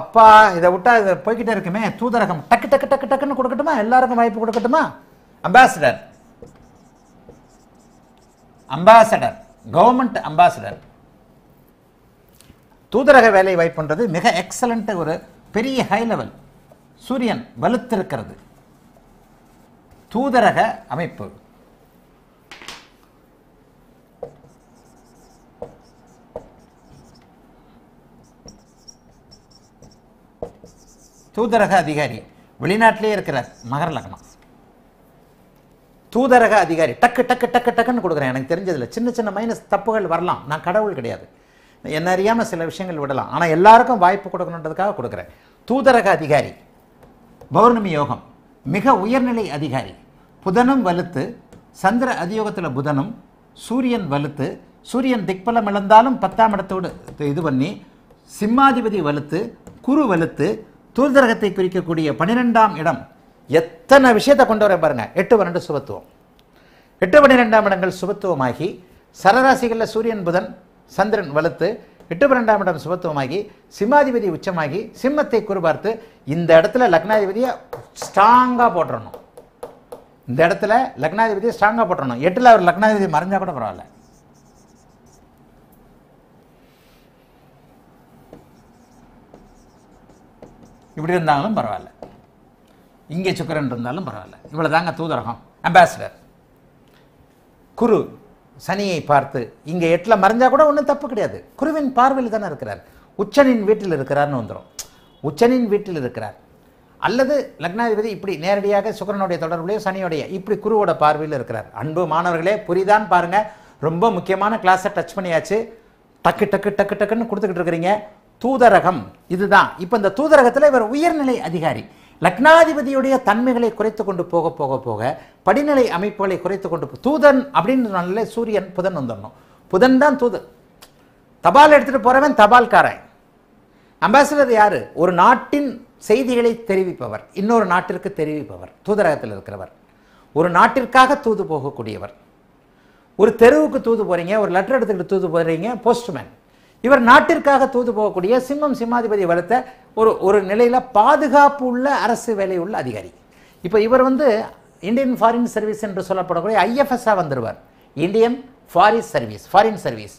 அப்பா இதை விட்டா இதை போய்கிட்டே இருக்குமே தூதரகம் டக்கு டக்கு டக்கு டக்குன்னு கொடுக்கட்டுமா? எல்லாருக்கும் வாய்ப்பு கொடுக்கட்டுமா? அம்பாசிடர் அம்பாசடர் கவர்மெண்ட் அம்பாசிடர் தூதரக வேலை வாய்ப்புன்றது மிக எக்ஸலண்ட் ஒரு பெரிய ஹை லெவல் சூரியன் வலுத்திருக்கிறது. தூதரக அமைப்பு. தூதரக அதிகாரி. வெளிநாட்டிலே இருக்கிறார் மகர லக்னம். தூதரக அதிகாரி டக்கு டக்கு டக்கு டக்குன்னு கொடுக்குறேன். எனக்கு தெரிஞ்சதில் சின்ன சின்ன மைனஸ் தப்புகள் வரலாம். நான் கடவுள் கிடையாது. என்ன அறியாமல் சில விஷயங்கள் விடலாம். ஆனால் எல்லாருக்கும் வாய்ப்பு கொடுக்கணுன்றதுக்காக கொடுக்குறேன். தூதரக அதிகாரி பௌர்ணமி யோகம் மிக உயர்நிலை அதிகாரி. புதனும் வலுத்து சந்திர அதியோகத்தில் புதனும் சூரியன் வலுத்து சூரியன் திக்பலம் இழந்தாலும் பத்தாம் இடத்தோடு இது பண்ணி சிம்மாதிபதி வலுத்து குரு வலுத்து தூதரகத்தை குறிக்கக்கூடிய பன்னிரெண்டாம் இடம் எத்தனை விஷயத்தை கொண்டு வரேன் பாருங்க. எட்டு பன்னெண்டு சுபத்துவம். எட்டு பன்னிரெண்டாம் இடங்கள் சுபத்துவமாகி சரராசிகளில் சூரியன் புதன் சந்திரன் வலுத்து எட்டு பன்னெண்டாம் இடம் சுபத்துவமாகி சிம்மாதிபதி உச்சமாகி சிம்மத்தை குறிபார்த்து இந்த இடத்துல லக்னாதிபதியை ஸ்ட்ராங்காக போட்டுடணும் இந்த இடத்துல லக்னாதிபதியை ஸ்ட்ராங்காக போட்டுடணும் எட்டில் அவர் லக்னாதிபதி மறைஞ்சா கூட பரவாயில்ல. இப்படி இருந்தாலும் பரவாயில்ல. இங்கே சுக்கரன் இருந்தாலும் பரவாயில்ல. இவ்வளோ தாங்க தூதரகம். அம்பாசிடர் குரு சனியை பார்த்து இங்கே எட்டில் மறைஞ்சா கூட ஒன்றும் தப்பு கிடையாது. குருவின் பார்வையில் தானே இருக்கிறார். உச்சனின் வீட்டில் இருக்கிறார்னு வந்துடும் உச்சனின் வீட்டில் இருக்கிறார். அல்லது லக்னாதிபதி இப்படி நேரடியாக சுக்கரனுடைய தொடர்புலையோ சனியோடைய இப்படி குருவோட பார்வையில் இருக்கிறார். அன்பு மாணவர்களே புரிதான் பாருங்கள் ரொம்ப முக்கியமான கிளாஸை டச் பண்ணியாச்சு. டக்கு டக்கு டக்கு டக்குன்னு கொடுத்துக்கிட்டு இருக்கிறீங்க. தூதரகம் இதுதான். இப்போ இந்த தூதரகத்தில் இவர் உயர்நிலை அதிகாரி. லக்னாதிபதியுடைய தன்மைகளை குறைத்து கொண்டு போக போக போக படிநிலை அமைப்புகளை குறைத்து கொண்டு போ- தூதன் அப்படின்றனால சூரியன் புதன் வந்துடணும் புதன் தான் தூதன். தபால் எடுத்துகிட்டு போகிறவன் தபால்காரன். அம்பாசிடர் யார்? ஒரு நாட்டின் செய்திகளை தெரிவிப்பவர். இன்னொரு நாட்டிற்கு தெரிவிப்பவர். தூதரகத்தில் இருக்கிறவர். ஒரு நாட்டிற்காக தூது போகக்கூடியவர். ஒரு தெருவுக்கு தூது போகிறீங்க ஒரு லெட்டர் எடுத்துக்கிட்டு தூது போகிறீங்க போஸ்ட்மேன் இவர் நாட்டிற்காக தூது போகக்கூடிய சிம்மம் சிம்மாதிபதி வளர்த்த ஒரு ஒரு நிலையில் பாதுகாப்பு உள்ள அரசு வேலை உள்ள அதிகாரி. இப்போ இவர் வந்து இந்தியன் ஃபாரின் சர்வீஸ் என்று சொல்லப்படக்கூடிய ஐஎஃப்எஸ்ஸாக வந்துடுவார் Indian foreign service foreign service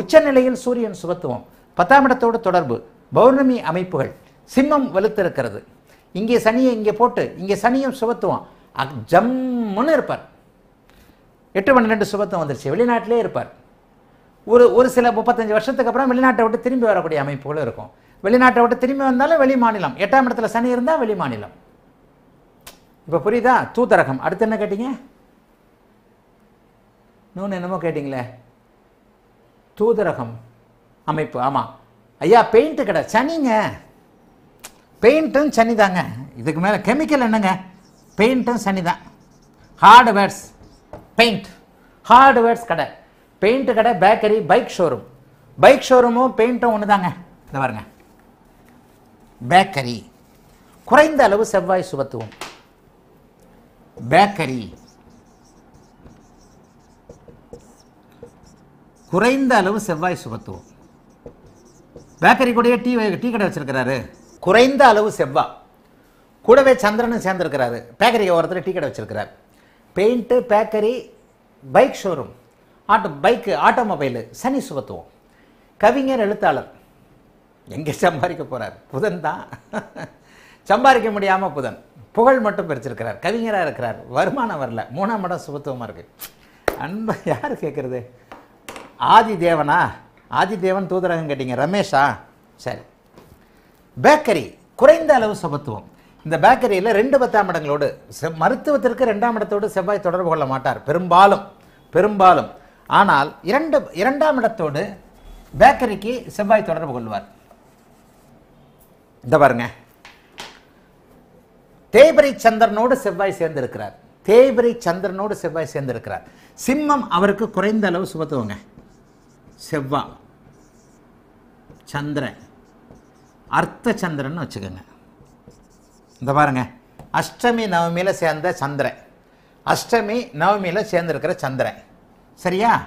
உச்சநிலையில் சூரியன் சுபத்துவம். பத்தாம் இடத்தோடு தொடர்பு. பௌர்ணமி அமைப்புகள். சிம்மம் வலுத்திருக்கிறது. இங்கே சனியை இங்கே போட்டு இங்கே சனியும் சுபத்துவம். ஜம்முன்னு இருப்பார். எட்டு பன்னிரெண்டு சுபத்துவம் வந்துருச்சு. வெளிநாட்டிலே இருப்பார். ஒரு ஒரு சில முப்பத்தஞ்சு வருஷத்துக்கு அப்புறம் வெளிநாட்டை விட்டு திரும்பி வரக்கூடிய அமைப்புகளும் இருக்கும். வெளிநாட்டை விட்டு திரும்பி வந்தாலும் வெளி மாநிலம். எட்டாம் இடத்துல சனி இருந்தால் வெளி மாநிலம். இப்போ புரியுதா? தூதரகம். அடுத்து என்ன கேட்டீங்க? இன்னொன்று என்னமோ கேட்டிங்களே? தூதரகம் அமைப்பு. ஆமாம் ஐயா பெயிண்ட்டு கடை. சனிங்க. பெயிண்ட்டும் சனி தாங்க இதுக்கு மேலே கெமிக்கல் என்னங்க? பெயிண்ட்டும் சனி தான் ஹார்ட்வேர்ஸ் பெயிண்ட் ஹார்ட்வேர்ஸ் கடை. பெயிண்ட் கடை பேக்கரி பைக் ஷோரூம் பைக் ஷோரூமும் பெயிண்ட்டும் ஒன்று தாங்க இந்த பாருங்க. பேக்கரி. குறைந்த அளவு செவ்வாய் சுபத்துவம். பேக்கரி. குறைந்த அளவு செவ்வாய் சுபத்துவம். பேக்கரி கூடயே டீ டீ கடை வச்சிருக்கிறாரு. குறைந்த அளவு செவ்வாய் கூடவே சந்திரனும் சேர்ந்துருக்கிறாரு. பேக்கரி ஓரத்தில் டீ கடை வச்சிருக்கிறார். Paint bakery bike showroom auto bike automobile சனி சுபத்துவம். கவிஞர் எழுத்தாளர். எங்கே சம்பாதிக்க போகிறார் புதன் தான். சம்பாதிக்க முடியாமல் புதன். புகழ் மட்டும் பிரிச்சிருக்கிறார். கவிஞராக இருக்கிறார். வருமானம் வரல. மூணாம் இடம் சுபத்துவமாக இருக்குது அன்பை யார் கேட்குறது ஆதி தேவனா ஆதி தேவன் தூதரகம் கேட்டீங்க. ரமேஷா? சரி. பேக்கரி குறைந்த அளவு சுபத்துவம். இந்த பேக்கரியில் ரெண்டு பத்தாம் இடங்களோடு செ- மருத்துவத்திற்கு ரெண்டாம் இடத்தோடு செவ்வாய் தொடர்பு கொள்ள மாட்டார். பெரும்பாலும் பெரும்பாலும். ஆனால் இரண்டு இரண்டாம் இடத்தோடு பேக்கரிக்கு செவ்வாய் தொடர்பு கொள்வார். இந்த பாருங்க. தேய்பரி சந்திரனோடு செவ்வாய் சேர்ந்திருக்கிறார். தேய்பரி சந்திரனோடு செவ்வாய் சேர்ந்திருக்கிறார். சிம்மம் அவருக்கு குறைந்த அளவு சுபத்துவங்க. செவ்வாய் சந்திரன் அர்த்த சந்திரன் வச்சுக்கோங்க. இந்த பாருங்க. அஷ்டமி நவமியில் சேர்ந்த சந்திரன் அஷ்டமி நவமியில் சேர்ந்திருக்கிற சந்திரன். சரியா?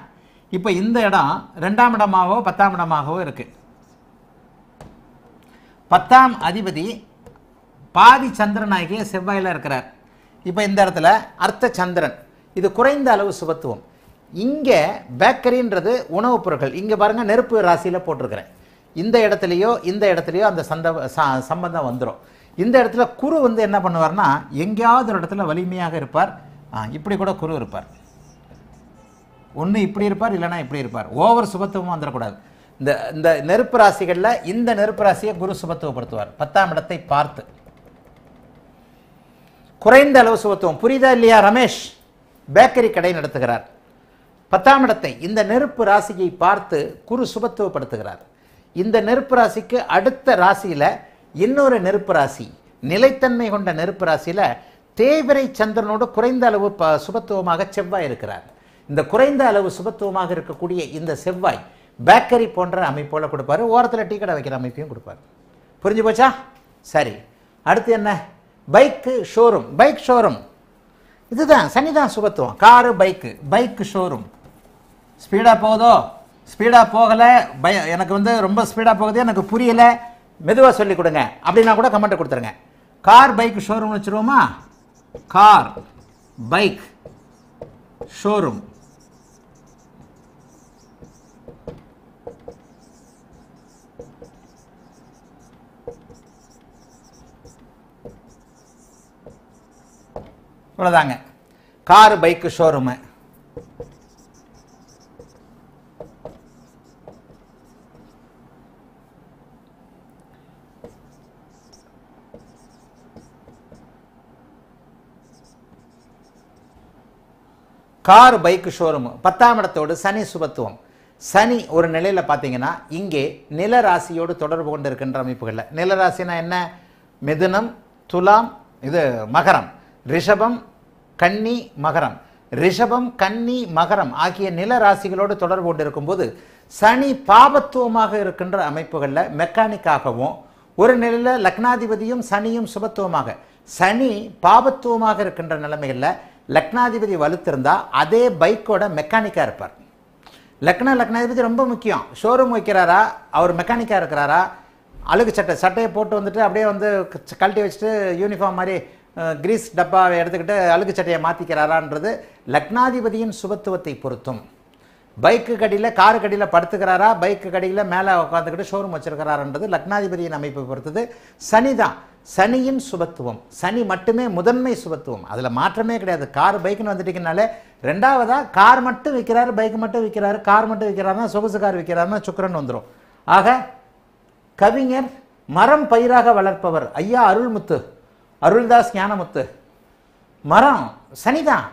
இப்போ இந்த இடம் ரெண்டாம் இடமாகவோ பத்தாம் இடமாகவோ இருக்குது பத்தாம் அதிபதி பாதி சந்திரனாகிய செவ்வாயில் இருக்கிறார். இப்போ இந்த இடத்துல அர்த்த சந்திரன். இது குறைந்த அளவு சுபத்துவம். இங்கே பேக்கரின்றது உணவுப் பொருட்கள். இங்கே பாருங்கள் நெருப்பு ராசியில் போட்டிருக்கிறேன். இந்த இடத்துலையோ இந்த இடத்துலையோ அந்த சந்த ச- சம்பந்தம் வந்துடும் இந்த இடத்துல குரு வந்து என்ன பண்ணுவார்னா எங்கேயாவது ஒரு இடத்துல வலிமையாக இருப்பார். இப்படி கூட குரு இருப்பார். ஒன்று இப்படி இருப்பார் இல்லைனா இப்படி இருப்பார். ஓவர் சுபத்துவமும் வந்துடக்கூடாது. இந்த இந்த நெருப்பு ராசிகளில் இந்த நெருப்பு ராசியை குரு சுபத்துவப்படுத்துவார். பத்தாம் இடத்தை பார்த்து. குறைந்த அளவு சுபத்துவம். புரியுதா இல்லையா ரமேஷ்? பேக்கரி கடை நடத்துகிறார். பத்தாம் இடத்தை இந்த நெருப்பு ராசியை பார்த்து குரு சுபத்துவப்படுத்துகிறார். இந்த நெருப்பு ராசிக்கு அடுத்த ராசியில் இன்னொரு நெருப்பு ராசி. நிலைத்தன்மை கொண்ட நெருப்பு ராசியில் தேவிரை சந்திரனோடு குறைந்த அளவு ப சுபத்துவமாக செவ்வாய் இருக்கிறார். இந்த குறைந்த அளவு சுபத்துவமாக இருக்கக்கூடிய இந்த செவ்வாய் பேக்கரி போன்ற அமைப்போல கொடுப்பாரு. ஓரத்தில் டீ கடை வைக்கிற அமைப்பையும் கொடுப்பார். புரிஞ்சு போச்சா? சரி. அடுத்து என்ன? பைக்கு ஷோரூம் பைக் ஷோரூம் இதுதான் சனிதான் சுபத்துவம். காரு பைக்கு பைக்கு ஷோரூம் ஸ்பீடாக போகுதோ? ஸ்பீடாக போகலை. பய எனக்கு வந்து ரொம்ப ஸ்பீடாக போகுது எனக்கு புரியலை. மெதுவாக சொல்லி கொடுங்க. அப்படின்னா கூட கமெண்ட் கொடுத்துருங்க. கார் பைக் ஷோரூம் வச்சுருவோமா? கார் பைக் ஷோரூம் இவ்வளோதாங்க car bike showroom car bike showroom பத்தாம் இடத்தோடு சனி சுபத்துவம். சனி ஒரு நிலையில் பார்த்தீங்கன்னா இங்கே நில ராசியோடு தொடர்பு கொண்டு இருக்கின்ற அமைப்புகளில். நில ராசினா என்ன? மிதுனம் துலாம் இது மகரம். ரிஷபம் கன்னி மகரம். ரிஷபம் கன்னி மகரம் ஆகிய நில ராசிகளோடு தொடர்பு கொண்டு இருக்கும்போது சனி பாபத்துவமாக இருக்கின்ற அமைப்புகளில் மெக்கானிக்காகவும் ஒரு நிலையில் லக்னாதிபதியும் சனியும் சுபத்துவமாக. சனி பாபத்துவமாக இருக்கின்ற நிலைமைகளில் லக்னாதிபதி வலுத்திருந்தால் அதே பைக்கோட மெக்கானிக்காக இருப்பார். லக்னா லக்னாதிபதி ரொம்ப முக்கியம். ஷோரூம் வைக்கிறாரா? அவர் மெக்கானிக்காக இருக்கிறாரா? அழுகு சட்டை சட்டையை போட்டு வந்துட்டு அப்படியே வந்து கழட்டி வச்சுட்டு யூனிஃபார்ம் மாதிரி கிரீஸ் டப்பாவை எடுத்துக்கிட்டு அழுகு சட்டையை மாற்றிக்கிறாரான்றது லக்னாதிபதியின் சுபத்துவத்தை பொருத்தும் பைக்கு கடியில் காரு கடியில் படுத்துக்கிறாரா பைக்கு கடியில் மேலே உட்காந்துக்கிட்டு ஷோரூம் வச்சிருக்கிறாருன்றது லக்னாதிபதியின் அமைப்பை பொறுத்தது. சனி தான் சனியின் சுபத்துவம். சனி மட்டுமே முதன்மை சுபத்துவம். அதில் மாற்றமே கிடையாது. கார் பைக்குன்னு வந்துட்டீங்கனாலே ரெண்டாவதாக கார் மட்டும் விற்கிறாரு பைக் மட்டும் விற்கிறாரு கார் மட்டும் விற்கிறாருன்னா சொகுசு கார் விற்கிறாருன்னா சுக்கரன் வந்துடும் ஆக கவிஞர் மரம் பயிராக வளர்ப்பவர் ஐயா அருள்முத்து. அருள்தாஸ் ஞானமுத்து. மரம் சனிதான்.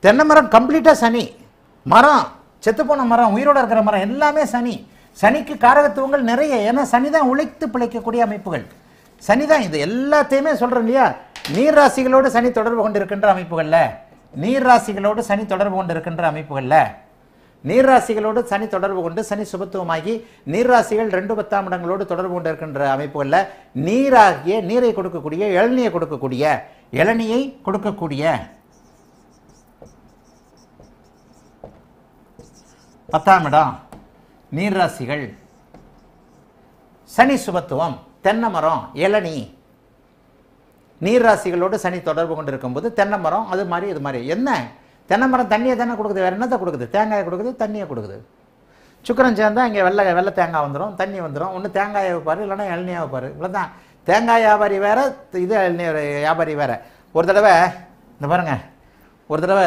தென்னை மரம் கம்ப்ளீட்டாக சனி. மரம் செத்துப்போன மரம் உயிரோட இருக்கிற மரம் எல்லாமே சனி. சனிக்கு காரகத்துவங்கள் நிறைய ஏன்னா சனி தான் உழைத்து பிழைக்கக்கூடிய அமைப்புகள். சனி தான் இது எல்லாத்தையுமே சொல்கிறோம் இல்லையா? நீர் ராசிகளோடு சனி தொடர்பு கொண்டு இருக்கின்ற அமைப்புகளில். நீர் ராசிகளோடு சனி தொடர்பு கொண்டு இருக்கின்ற அமைப்புகளில். நீர் ராசிகளோடு சனி தொடர்பு கொண்டு சனி சுபத்துவமாகி நீர் ராசிகள் ரெண்டு பத்தாம் இடங்களோடு தொடர்பு கொண்டு இருக்கின்ற அமைப்புகளில் நீராகிய நீரை கொடுக்கக்கூடிய இளநியை கொடுக்கக்கூடிய இளநியை கொடுக்கக்கூடிய. பத்தாம் இடம் நீர் ராசிகள் சனி சுபத்துவம் தென்னை மரம் இளநீ. சனி தொடர்பு கொண்டு இருக்கும்போது தென்னை மரம் அது மாதிரி இது மாதிரி. என்ன? தென்னை மரம் தண்ணியை தானே கொடுக்குது வேறு என்னத்தை கொடுக்குது? தேங்காயை கொடுக்குது தண்ணியை கொடுக்குது. சுக்கரம் சேர்ந்தா இங்கே வெள்ளை வெள்ளை தேங்காய் வந்துடும் தண்ணி வந்துடும் ஒன்று தேங்காயை வைப்பார் இல்லைன்னா இளநியாக வைப்பார். இவ்வளோதான் தேங்காய் வியாபாரி வேறு இது வியாபாரி வேறு. ஒரு தடவை இந்த பாருங்க ஒரு தடவை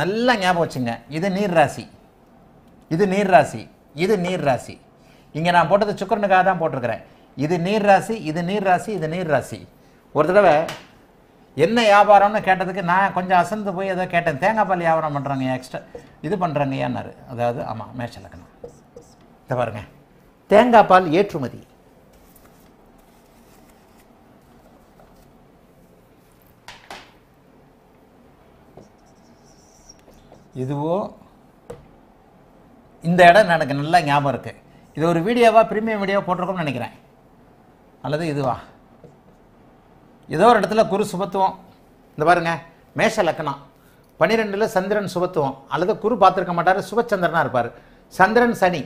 நல்லா ஞாபகம் வச்சுங்க. இது நீர் ராசி. இது நீர் ராசி. இது நீர் ராசி. இங்கே நான் போட்டது சுக்கரனுக்காக தான் போட்டிருக்கிறேன். இது நீர் ராசி இது நீர் ராசி இது நீர் ராசி. ஒரு தடவை என்ன வியாபாரம்னு கேட்டதுக்கு நான் கொஞ்சம் அசந்து போய் ஏதோ கேட்டேன். தேங்காய் பால் வியாபாரம் பண்ணுறாங்க எக்ஸ்ட்ரா இது பண்ணுறாங்க ஏன்னாரு? அதாவது ஆமாம் மேட்ச் இலக்கணம் இதை பாருங்க. தேங்காய் பால் ஏற்றுமதி. இதுவோ இந்த இடம் எனக்கு நல்லா ஞாபகம் இருக்குது இது ஒரு வீடியோவாக ப்ரீமியம் வீடியோவாக போட்டிருக்கோம்னு நினைக்கிறேன். அல்லது இதுவா? ஏதோ ஒரு இடத்துல குரு சுபத்துவம். இந்த பாருங்க மேஷ லக்கணம் பன்னிரெண்டில் சந்திரன் சுபத்துவம். அல்லது குரு பார்த்துருக்க மாட்டார் சுபச்சந்திரனாக இருப்பார். சந்திரன் சனி.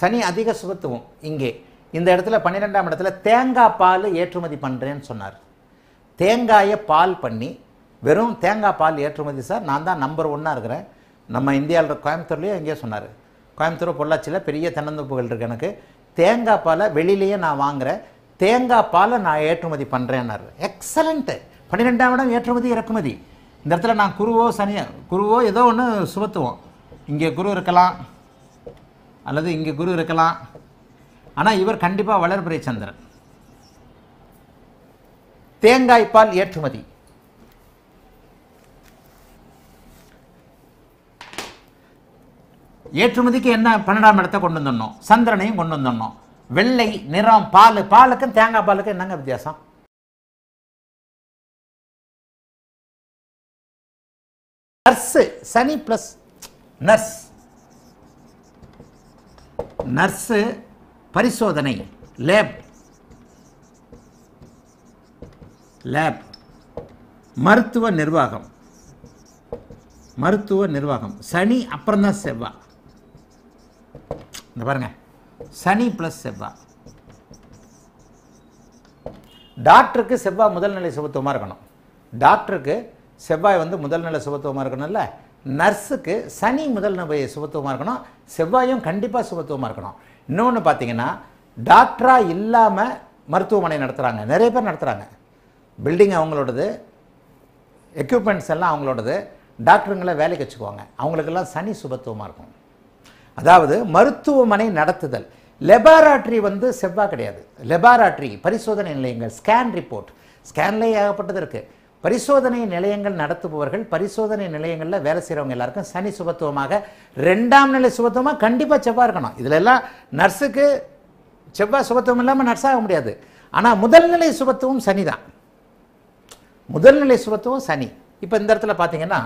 சனி அதிக சுபத்துவம் இங்கே. இந்த இடத்துல பன்னிரெண்டாம் இடத்துல தேங்காய் பால் ஏற்றுமதி பண்ணுறேன்னு சொன்னார். தேங்காயை பால் பண்ணி வெறும் தேங்காய் பால் ஏற்றுமதி சார் நான் தான் நம்பர் ஒன்னாக இருக்கிறேன். நம்ம இந்தியாவில் கோயம்புத்தூர்லேயே எங்கேயோ சொன்னார். கோயம்புத்தூர் பொள்ளாச்சியில் பெரிய தென்னந்தோப்புகள் இருக்கு எனக்கு. தேங்காய் பாலை வெளியிலேயே நான் வாங்குறேன். தேங்காய் பாலை நான் ஏற்றுமதி பண்ணுறேன்னாரு எக்ஸலண்ட்டு பன்னிரெண்டாம் இடம் ஏற்றுமதி இறக்குமதி. இந்த இடத்துல நான் குருவோ சனியோ குருவோ ஏதோ ஒன்று சுமத்துவோம். இங்கே குரு இருக்கலாம் அல்லது இங்கே குரு இருக்கலாம். ஆனால் இவர் கண்டிப்பாக வளர்பிறை சந்திரன். தேங்காய் பால் ஏற்றுமதி. ஏற்றுமதிக்கு என்ன பன்னெண்டாம் இடத்தை கொண்டு வந்துடணும் சந்திரனையும் கொண்டு வந்துடணும் வெள்ளை நிறம் பால் பாலுக்கும் தேங்காய் பாலுக்கும் என்னங்க வித்தியாசம்? நர்ஸு சனி ப்ளஸ் நர்ஸ். நர்ஸு பரிசோதனை லேப். லேப். மருத்துவ நிர்வாகம். மருத்துவ நிர்வாகம். சனி அப்புறம் தான் செவ்வாய் இந்த பாருங்க. சனி ப்ளஸ் செவ்வாய் டாக்டருக்கு செவ்வாய் முதல்நிலை சுபத்துவமாக இருக்கணும். டாக்டருக்கு செவ்வாய் வந்து முதல்நிலை சுபத்துவமாக இருக்கணும்ல. நர்ஸுக்கு சனி முதல் நிலை சுபத்துவமாக இருக்கணும். செவ்வாயும் கண்டிப்பாக சுபத்துவமாக இருக்கணும். இன்னொன்று பார்த்தீங்கன்னா டாக்டராக இல்லாமல் மருத்துவமனை நடத்துகிறாங்க நிறைய பேர் நடத்துகிறாங்க பில்டிங் அவங்களோடது எக்யூப்மெண்ட்ஸ் எல்லாம் அவங்களோடது. டாக்டருங்களை வேலைக்கு வச்சுக்குவாங்க. அவங்களுக்கெல்லாம் சனி சுபத்துவமாக இருக்கும். அதாவது மருத்துவமனை நடத்துதல். லெபாராட்டரி வந்து செவ்வாய் கிடையாது. லெபாராட்டரி பரிசோதனை நிலையங்கள் ஸ்கேன் ரிப்போர்ட் ஸ்கேன்லேயே ஏகப்பட்டது இருக்குது பரிசோதனை நிலையங்கள் நடத்துபவர்கள் பரிசோதனை நிலையங்களில் வேலை செய்கிறவங்க எல்லாருக்கும் சனி சுபத்துவமாக ரெண்டாம் நிலை சுபத்துவமாக கண்டிப்பாக செவ்வாய் இருக்கணும். இதில் எல்லாம் நர்ஸுக்கு செவ்வாய் சுபத்துவம் இல்லாமல் நர்ஸாக முடியாது. ஆனால் முதல் நிலை சுபத்துவம் சனி தான் முதல் நிலை சுபத்துவம் சனி. இப்போ இந்த இடத்துல பார்த்தீங்கன்னா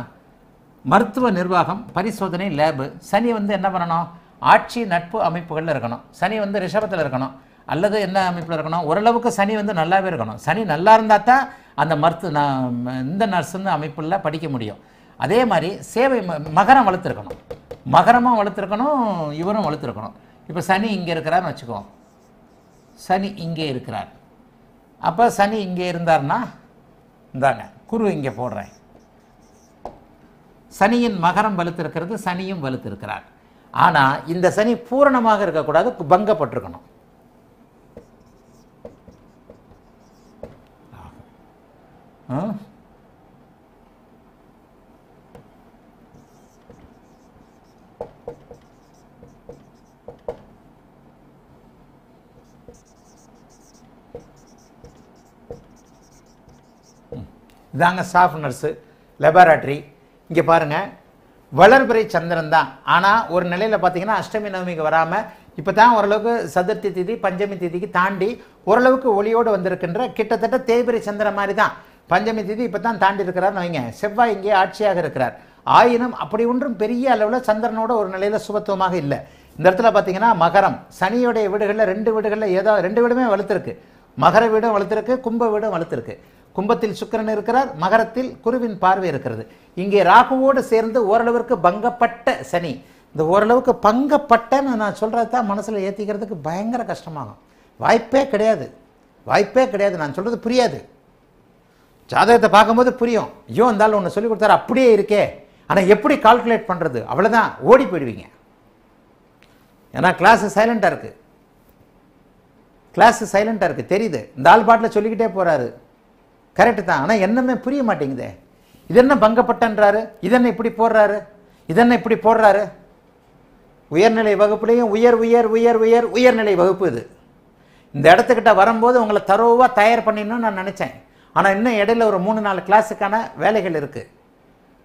மருத்துவ நிர்வாகம் பரிசோதனை லேபு சனி வந்து என்ன பண்ணணும்? ஆட்சி நட்பு அமைப்புகளில் இருக்கணும். சனி வந்து ரிஷபத்தில் இருக்கணும். அல்லது என்ன அமைப்பில் இருக்கணும்? ஓரளவுக்கு சனி வந்து நல்லாவே இருக்கணும். சனி நல்லா இருந்தால் தான் அந்த மருத்துவ நான் இந்த நர்ஸுன்னு அமைப்பில் படிக்க முடியும். அதே மாதிரி சேவை ம- மகரம் வளர்த்துருக்கணும். மகரமும் வளர்த்துருக்கணும் இவரும் வளர்த்துருக்கணும். இப்போ சனி இங்கே இருக்கிறாருன்னு வச்சுக்கோம் சனி இங்கே இருக்கிறார். அப்போ சனி இங்கே இருந்தார்னா இந்தாங்க குரு இங்கே போடுறேன். சனியின் மகரம் வலுத்திருக்கிறது சனியும் வலுத்திருக்கிறார். ஆனால் இந்த சனி பூரணமாக இருக்கக்கூடாது பங்கப்பட்டிருக்கணும். இதாங்க ஸ்டாஃப் நர்ஸு லெபார்டரி இங்கே பாருங்கள் வளர்பிறை சந்திரன் தான். ஆனால் ஒரு நிலையில் பார்த்தீங்கன்னா அஷ்டமி நவமிக்கு வராமல் இப்போ தான் ஓரளவுக்கு சதுர்த்தி திதி பஞ்சமி திதிக்கு தாண்டி ஓரளவுக்கு ஒளியோடு வந்திருக்கின்ற கிட்டத்தட்ட தேய்பிரை சந்திரன் மாதிரி தான். பஞ்சமி திதி இப்போ தான் தாண்டி இருக்கிறார்னு வைங்க. செவ்வாய் இங்கே ஆட்சியாக இருக்கிறார். ஆயினும் அப்படி ஒன்றும் பெரிய அளவில் சந்திரனோட ஒரு நிலையில் சுபத்துவமாக இல்லை. இந்த இடத்துல பார்த்தீங்கன்னா மகரம். சனியோடைய வீடுகளில் ரெண்டு வீடுகளில் ஏதோ ரெண்டு வீடுமே வளர்த்துருக்கு. மகர வீடும் வளர்த்துருக்கு கும்ப வீடும் வளர்த்துருக்கு. கும்பத்தில் சுக்கிரன் இருக்கிறார் மகரத்தில் குருவின் பார்வை இருக்கிறது. இங்கே ராகுவோடு சேர்ந்து ஓரளவிற்கு பங்கப்பட்ட சனி. இந்த ஓரளவுக்கு பங்கப்பட்டன்னு நான் சொல்கிறது தான் மனசில் ஏற்றிக்கிறதுக்கு பயங்கர கஷ்டமாகும். வாய்ப்பே கிடையாது. வாய்ப்பே கிடையாது. நான் சொல்கிறது புரியாது. ஜாதகத்தை பார்க்கும்போது புரியும். ஐயோ இருந்தாலும் ஒன்று சொல்லி கொடுத்தாரு. அப்படியே இருக்கே. ஆனால் எப்படி கால்குலேட் பண்ணுறது அவ்வளோதான் ஓடி போயிடுவீங்க. ஏன்னா கிளாஸு சைலண்ட்டாக இருக்குது கிளாஸு சைலண்ட்டாக இருக்குது தெரியுது. இந்த ஆள் பாட்டில் சொல்லிக்கிட்டே போகிறாரு கரெக்டு தான். ஆனால் என்னமே புரிய மாட்டேங்குதே. இது என்ன பங்கப்பட்டன்றாரு? இதென்ன இப்படி போடுறாரு? இதென்ன இப்படி போடுறாரு? உயர்நிலை வகுப்புலேயும் உயர் உயர் உயர் உயர் உயர்நிலை வகுப்பு இது. இந்த இடத்துக்கிட்ட வரும்போது உங்களை தரோவாக தயார் பண்ணிடணும்னு நான் நினச்சேன். ஆனால் இன்னும் இடையில ஒரு மூணு நாலு கிளாஸுக்கான வேலைகள் இருக்குது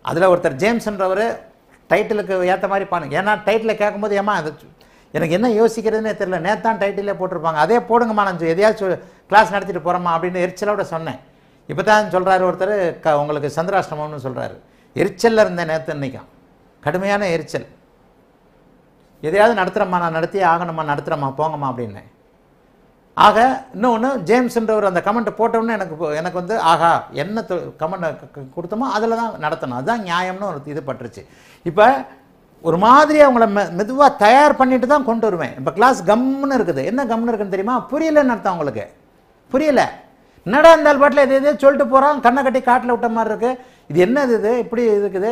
அதில் ஒருத்தர் ஜேம்ஸ்ன்றவர் டைட்டிலுக்கு ஏற்ற மாதிரி பாருங்க ஏன்னா டைட்டில் கேட்கும்போது ஏமா அது எனக்கு என்ன யோசிக்கிறதுனே தெரியல. நேத்தான் டைட்டிலே போட்டிருப்பாங்க. அதே போடுங்கம்மா நான் எதையாச்சும் கிளாஸ் நடத்திட்டு போகிறோமா அப்படின்னு எரிச்சலோட சொன்னேன். இப்போ தான் சொல்கிறாரு ஒருத்தர் க உங்களுக்கு சந்திராஷ்டமம்னு சொல்கிறாரு எரிச்சலில் இருந்தேன் நேற்று இன்றைக்கும் கடுமையான எரிச்சல். எதையாவது நடத்துகிறம்மா நான் நடத்தியே ஆகணுமா நடத்துகிறம்மா போங்கம்மா அப்படின்னு. ஆக இன்னொன்று ஜேம்ஸ்ன்றவர் அந்த கமெண்ட் போட்டோன்னே எனக்கு எனக்கு வந்து ஆகா என்ன கமெண்ட் கொடுத்தோமோ அதில் தான் நடத்தணும். அதுதான் நியாயம்னு ஒரு இது பட்டுருச்சு. இப்போ ஒரு மாதிரி அவங்கள மெ மெதுவாக தயார் பண்ணிட்டு தான் கொண்டு வருவேன். இப்போ கிளாஸ் கம்முன்னு இருக்குது. என்ன கம்முன்னு இருக்குன்னு தெரியுமா? புரியலன்னு அர்த்தம் அவங்களுக்கு. புரியலை. என்னடா இந்த பாட்டில் எது இது சொல்லிட்டு போகிறான் கண்ணை கட்டி காட்டில் விட்ட மாதிரி இருக்குது இது என்னது இது? இப்படி இருக்குது.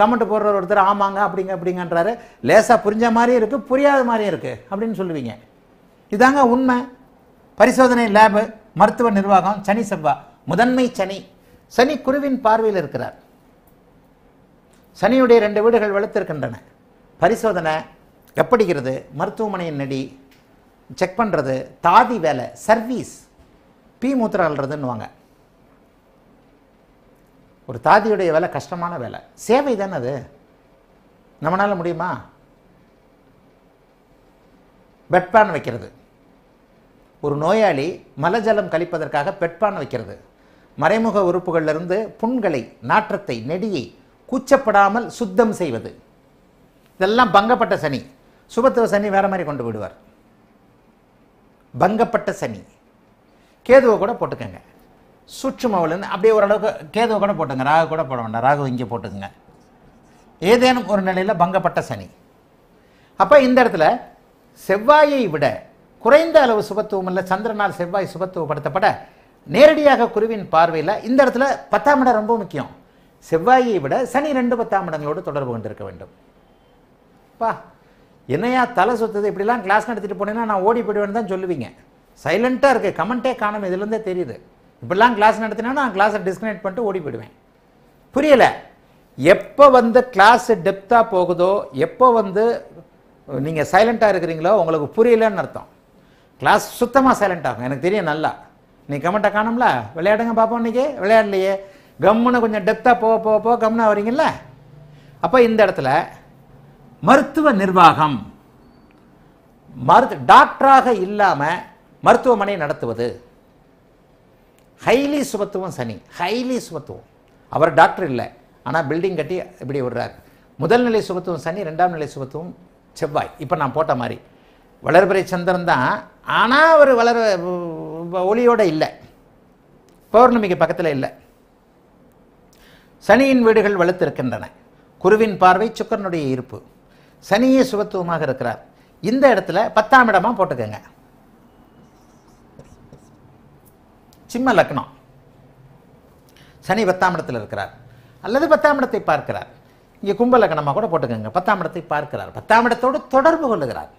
கமெண்ட் போடுற ஒருத்தர் ஆமாங்க அப்படிங்க அப்படிங்கன்றாரு. லேசாக புரிஞ்ச மாதிரியும் இருக்குது புரியாத மாதிரியும் இருக்குது அப்படின்னு சொல்லுவீங்க. இதாங்க உண்மை. பரிசோதனை லேபு மருத்துவ நிர்வாகம் சனி செவ்வாய் முதன்மை சனி. சனி குருவின் பார்வையில் இருக்கிறார். சனியுடைய ரெண்டு வீடுகள் வளர்த்திருக்கின்றன பரிசோதனை எப்படிங்கிறது? மருத்துவமனையின் நடி செக் பண்ணுறது தாதி வேலை சர்வீஸ் பி மூத்திரம் அல்றதுன்னுவாங்க ஒரு தாதியுடைய வேலை கஷ்டமான வேலை. சேவை தானே அது. நம்மளால முடியுமா? பெட்பான் வைக்கிறது. ஒரு நோயாளி மலஜலம் கழிப்பதற்காக பெட்பான் வைக்கிறது. மறைமுக உறுப்புகளிலிருந்து புண்களை நாற்றத்தை நெடியை கூச்சப்படாமல் சுத்தம் செய்வது. இதெல்லாம் பங்கப்பட்ட சனி. சுபத்துவ சனி வேற மாதிரி கொண்டு விடுவார் பங்கப்பட்ட சனி. கேதுவை கூட போட்டுக்கங்க. சூட்சுமவலன்னு அப்படியே ஓரளவுக்கு கேதுவை கூட போட்டுங்க. ராகு கூட போட வேண்டாம். ராகு இங்கே போட்டுக்குங்க. ஏதேனும் ஒரு நிலையில் பங்கப்பட்ட சனி. அப்போ இந்த இடத்துல செவ்வாயை விட குறைந்த அளவு சுபத்துவம் இல்லை சந்திரனால் செவ்வாய் சுபத்துவப்படுத்தப்பட நேரடியாக குருவின் பார்வையில் இந்த இடத்துல பத்தாம் இடம் ரொம்ப முக்கியம். செவ்வாயை விட சனி ரெண்டு பத்தாம் இடங்களோடு தொடர்பு கொண்டிருக்க வேண்டும். பா என்னையா தலை சுத்தது? இப்படிலாம் கிளாஸ் நடத்திட்டு போனேன்னா நான் ஓடி போயிடுவேன்னு தான் சொல்லுவீங்க. சைலண்ட்டாக இருக்கு. கமெண்ட்டே காணும் இதுலேருந்தே தெரியுது. இப்படிலாம் கிளாஸ் நடத்தினா நான் கிளாஸை டிஸ்கனெக்ட் பண்ணிட்டு ஓடி போயிடுவேன். புரியலை? எப்போ வந்து கிளாஸ் டெப்த்தாக போகுதோ எப்போ வந்து நீங்கள் சைலண்ட்டாக இருக்கிறீங்களோ உங்களுக்கு புரியலன்னு அர்த்தம். கிளாஸ் சுத்தமாக சைலண்ட் ஆகும். எனக்கு தெரியும் நல்லா. நீ கமெண்ட்டை காணும்ல? விளையாடுங்க பார்ப்போம் இன்றைக்கி விளையாடலையே. கம்முன்னு கொஞ்சம் டெப்த்தாக போக போக போக கம்முன்னு வரீங்கள அப்போ இந்த இடத்துல மருத்துவ நிர்வாகம் மருத்து டாக்டராக இல்லாமல் மருத்துவமனை நடத்துவது. ஹைலி சுபத்துவம் சனி. ஹைலி சுபத்துவம் அவர் டாக்டர் இல்லை. ஆனால் பில்டிங் கட்டி இப்படி விடுறார் முதல் நிலை சுபத்துவம் சனி ரெண்டாம் நிலை சுபத்துவம் செவ்வாய். இப்போ நான் போட்ட மாதிரி. வளர்பிறை சந்திரன் தான். ஆனால் அவர் வளர ஒளியோட இல்லை. பௌர்ணமிக்கு பக்கத்தில் இல்லை. சனியின் வீடுகள் வலுத்திருக்கின்றன. குருவின் பார்வை சுக்கரனுடைய இருப்பு சனியே சுபத்துவமாக இருக்கிறார். இந்த இடத்துல பத்தாம் இடமா போட்டுக்கோங்க. சிம்ம லக்னம். சனி பத்தாம் இடத்தில் இருக்கிறார். அல்லது பத்தாம் இடத்தை பார்க்கிறார். இங்கே கும்ப லக்னமாக கூட போட்டுக்கோங்க. பத்தாம் இடத்தை பார்க்கிறார். பத்தாம் இடத்தோடு தொடர்பு கொள்ளுகிறார்.